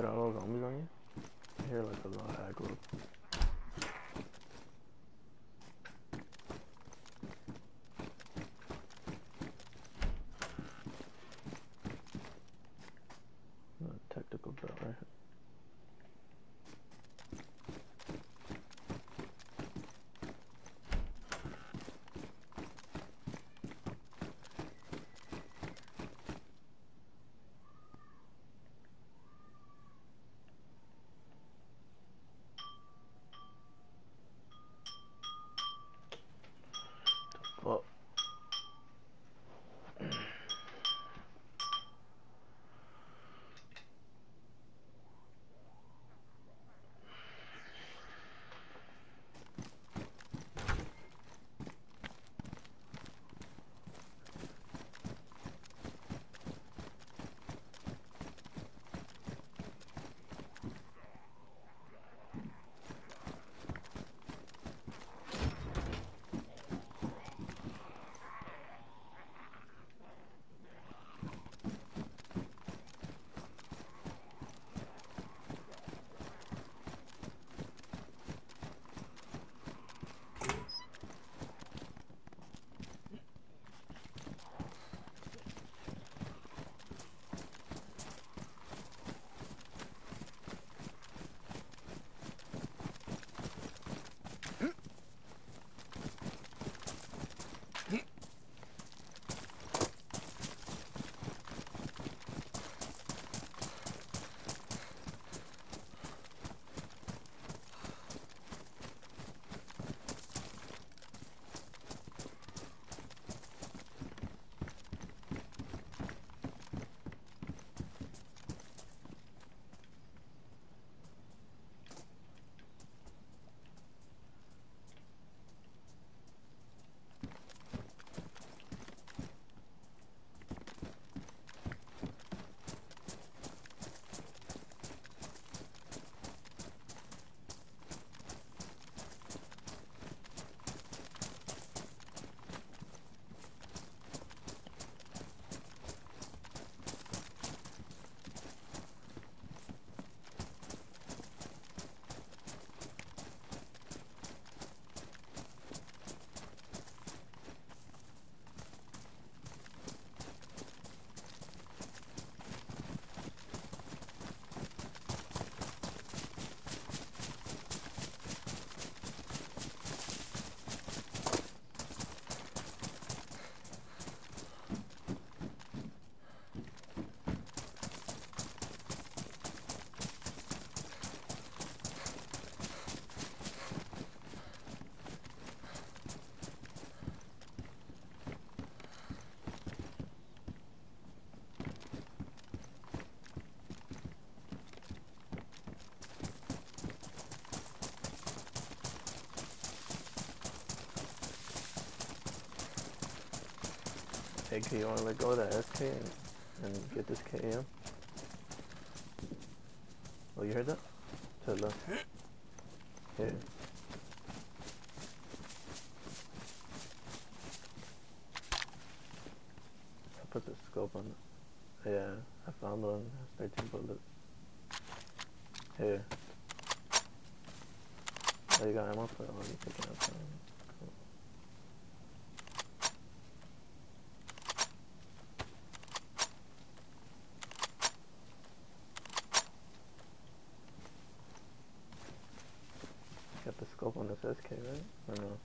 got all those zombies on you? I hear like a little of aggro. Hey, K, you wanna let go of that SK and, and get this KM? Oh, you heard that? To the left. Yeah. I put the scope on it. Yeah, I found one. That's 13 bullets. Here. Oh, you got ammo for it? Oh, you picking up some. Cool. Got the scope SK, right? Or no?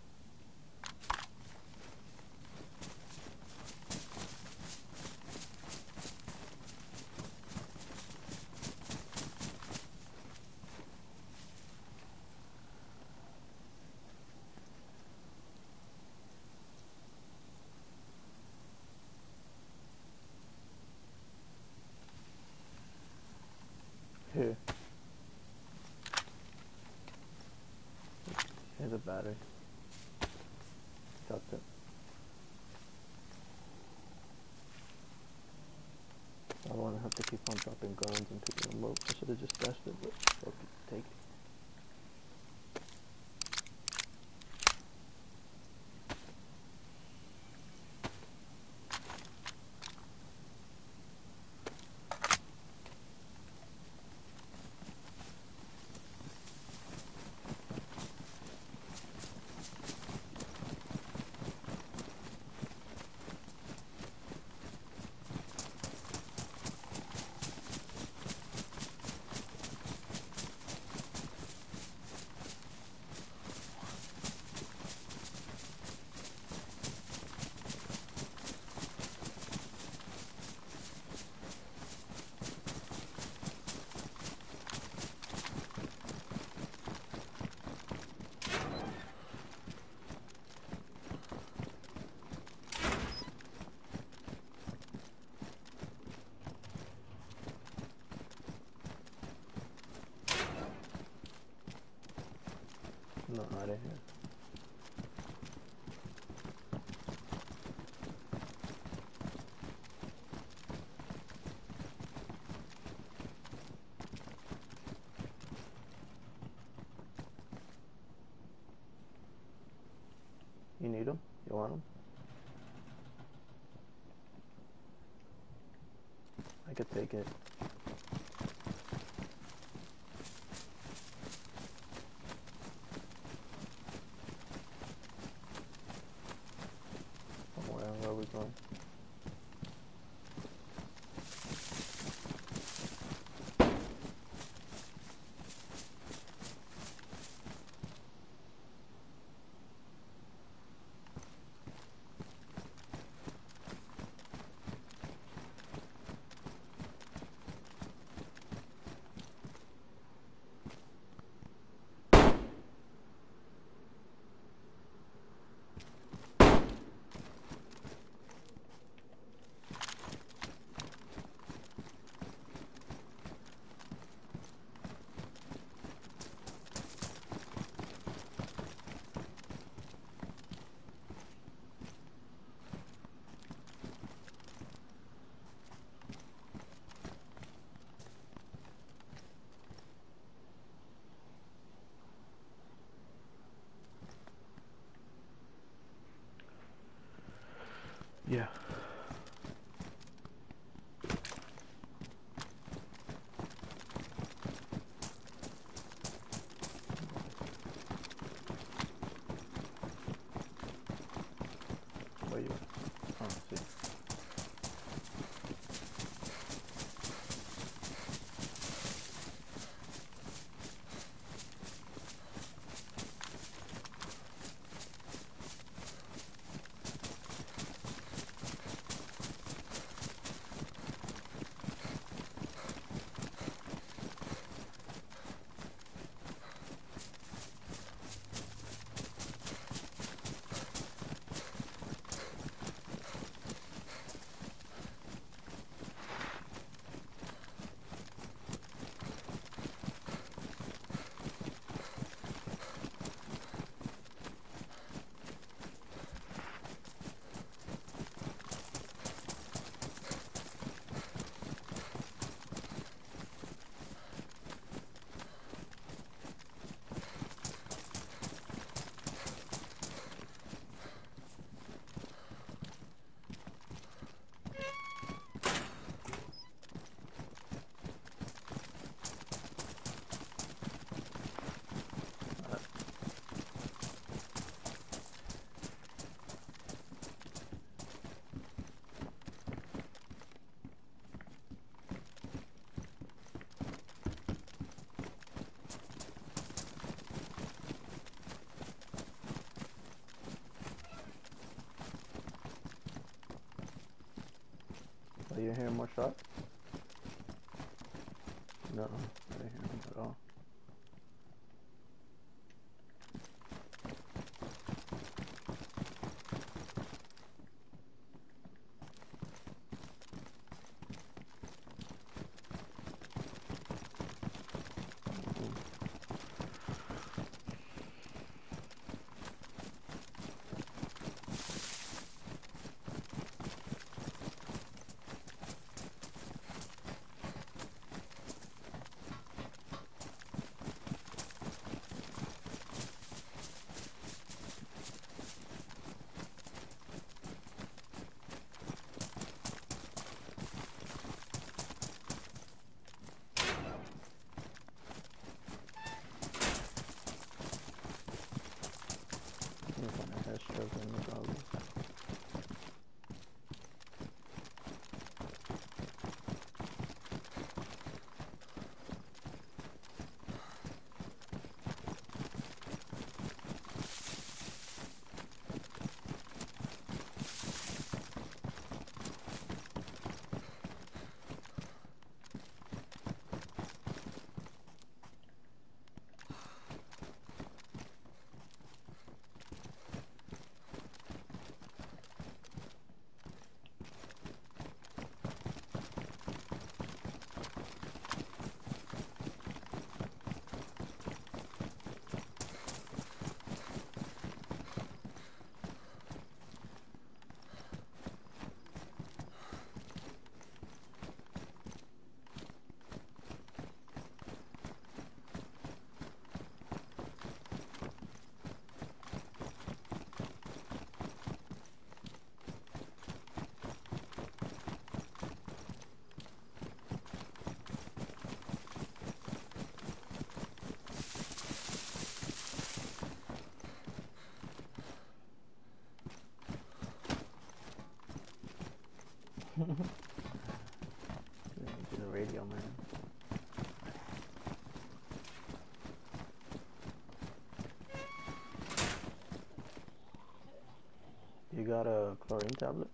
Here. Here's a battery. Dropped it. I don't want to have to keep on dropping guns and picking them up. I should have just stashed it, but fuck it, take it. I'm not out of here. You need them? You want them? I could take it. Somewhere, where are we going? Yeah. Where you at? Oh, I see. Are you hearing more shots? No, I didn't hear them at all. To the radio, man. You got a chlorine tablet?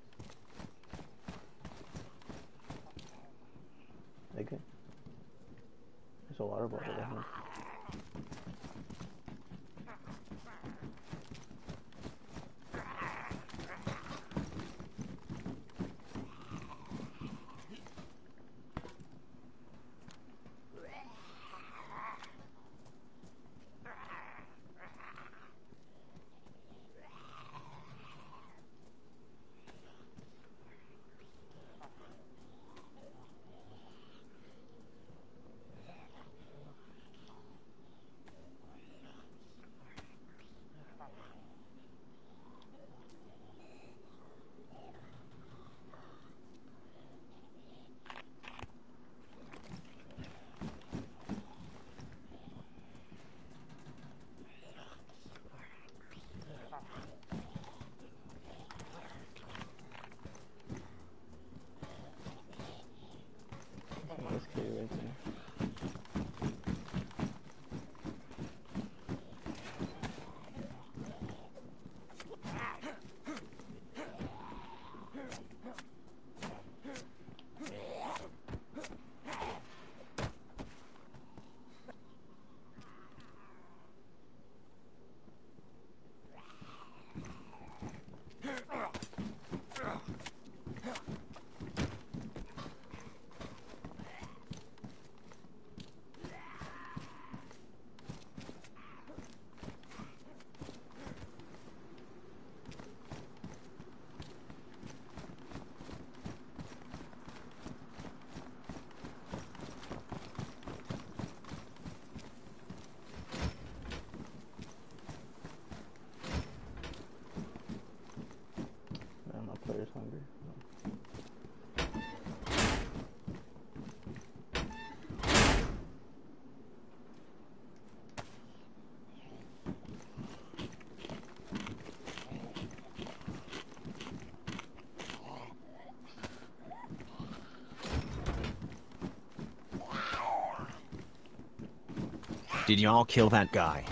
Did y'all kill that guy?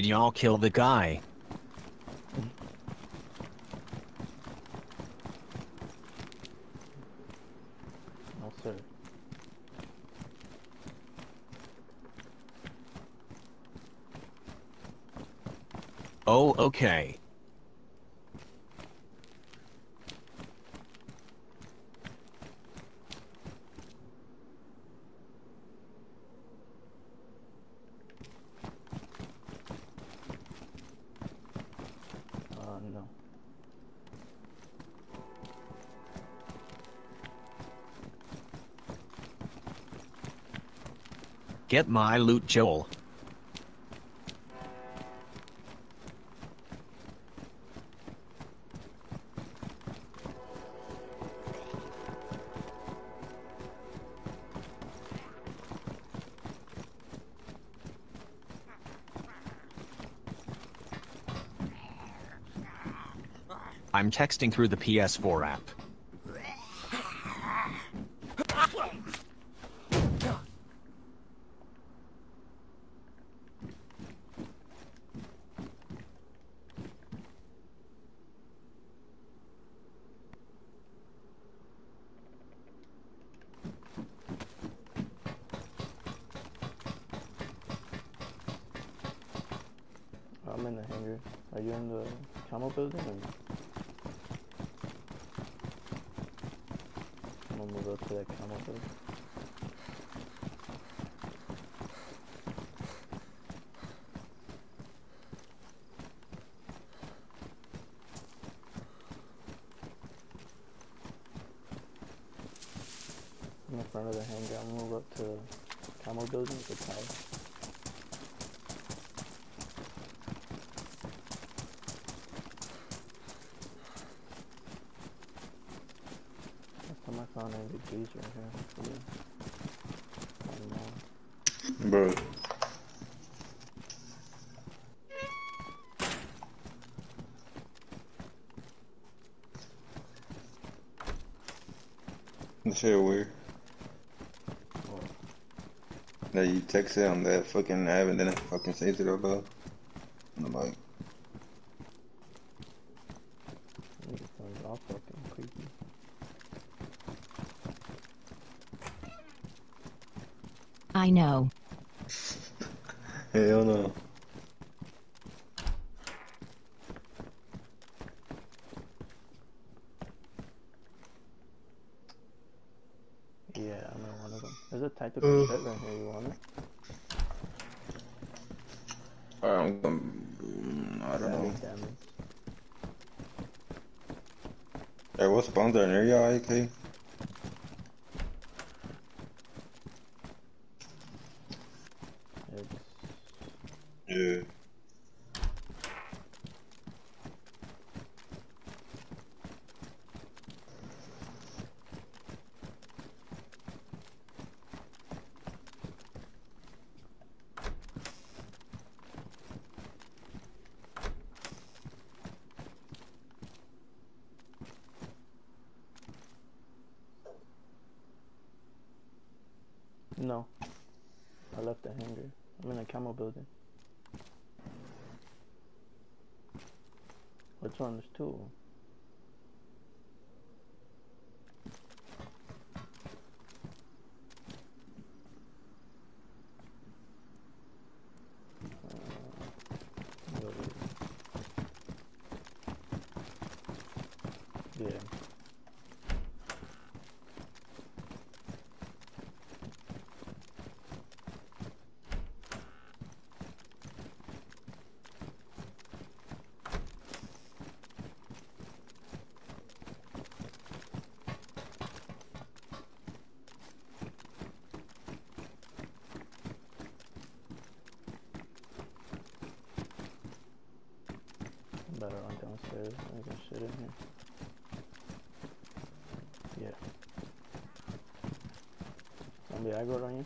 Did y'all kill the guy? No, sir. Oh, okay. Get my loot Joel. I'm texting through the PS4 app. text it on that fucking app and then it fucking saved it all about. And I'm like. I know. I'm down there, y'all, better run downstairs. There's some shit in here. Yeah. Zombie aggro on you?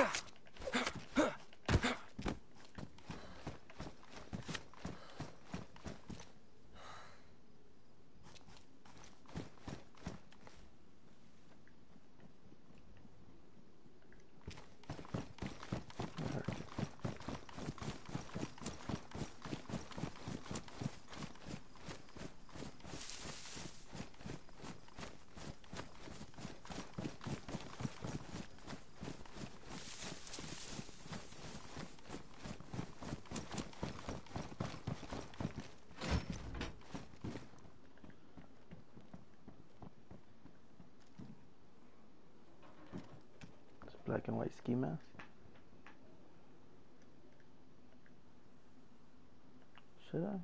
A black and white ski mask. Should I?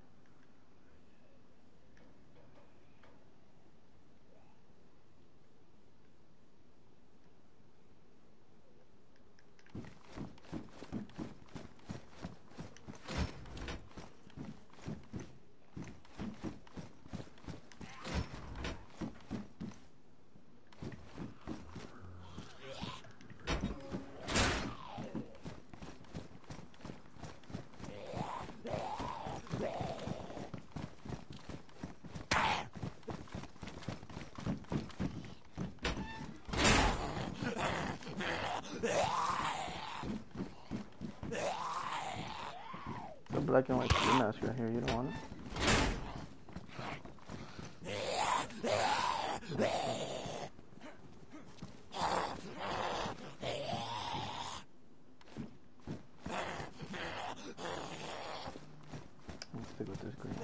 Black and white ski mask right here. You don't want it? Let's stick with this green.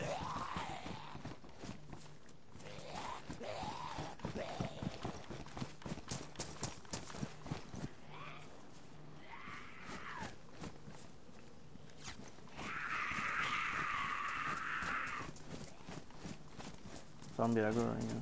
Zombie aggro right now. You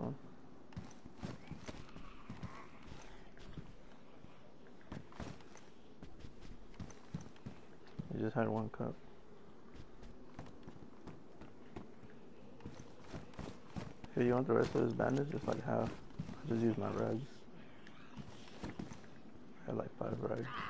one. You just had one cup. Here, you want the rest of this bandage? Just like half. I just use my rags. I like five rags.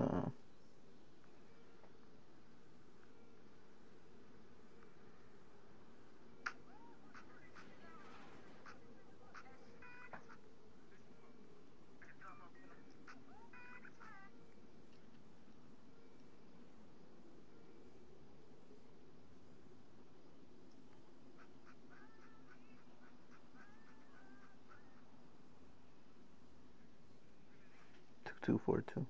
No. Two two four two.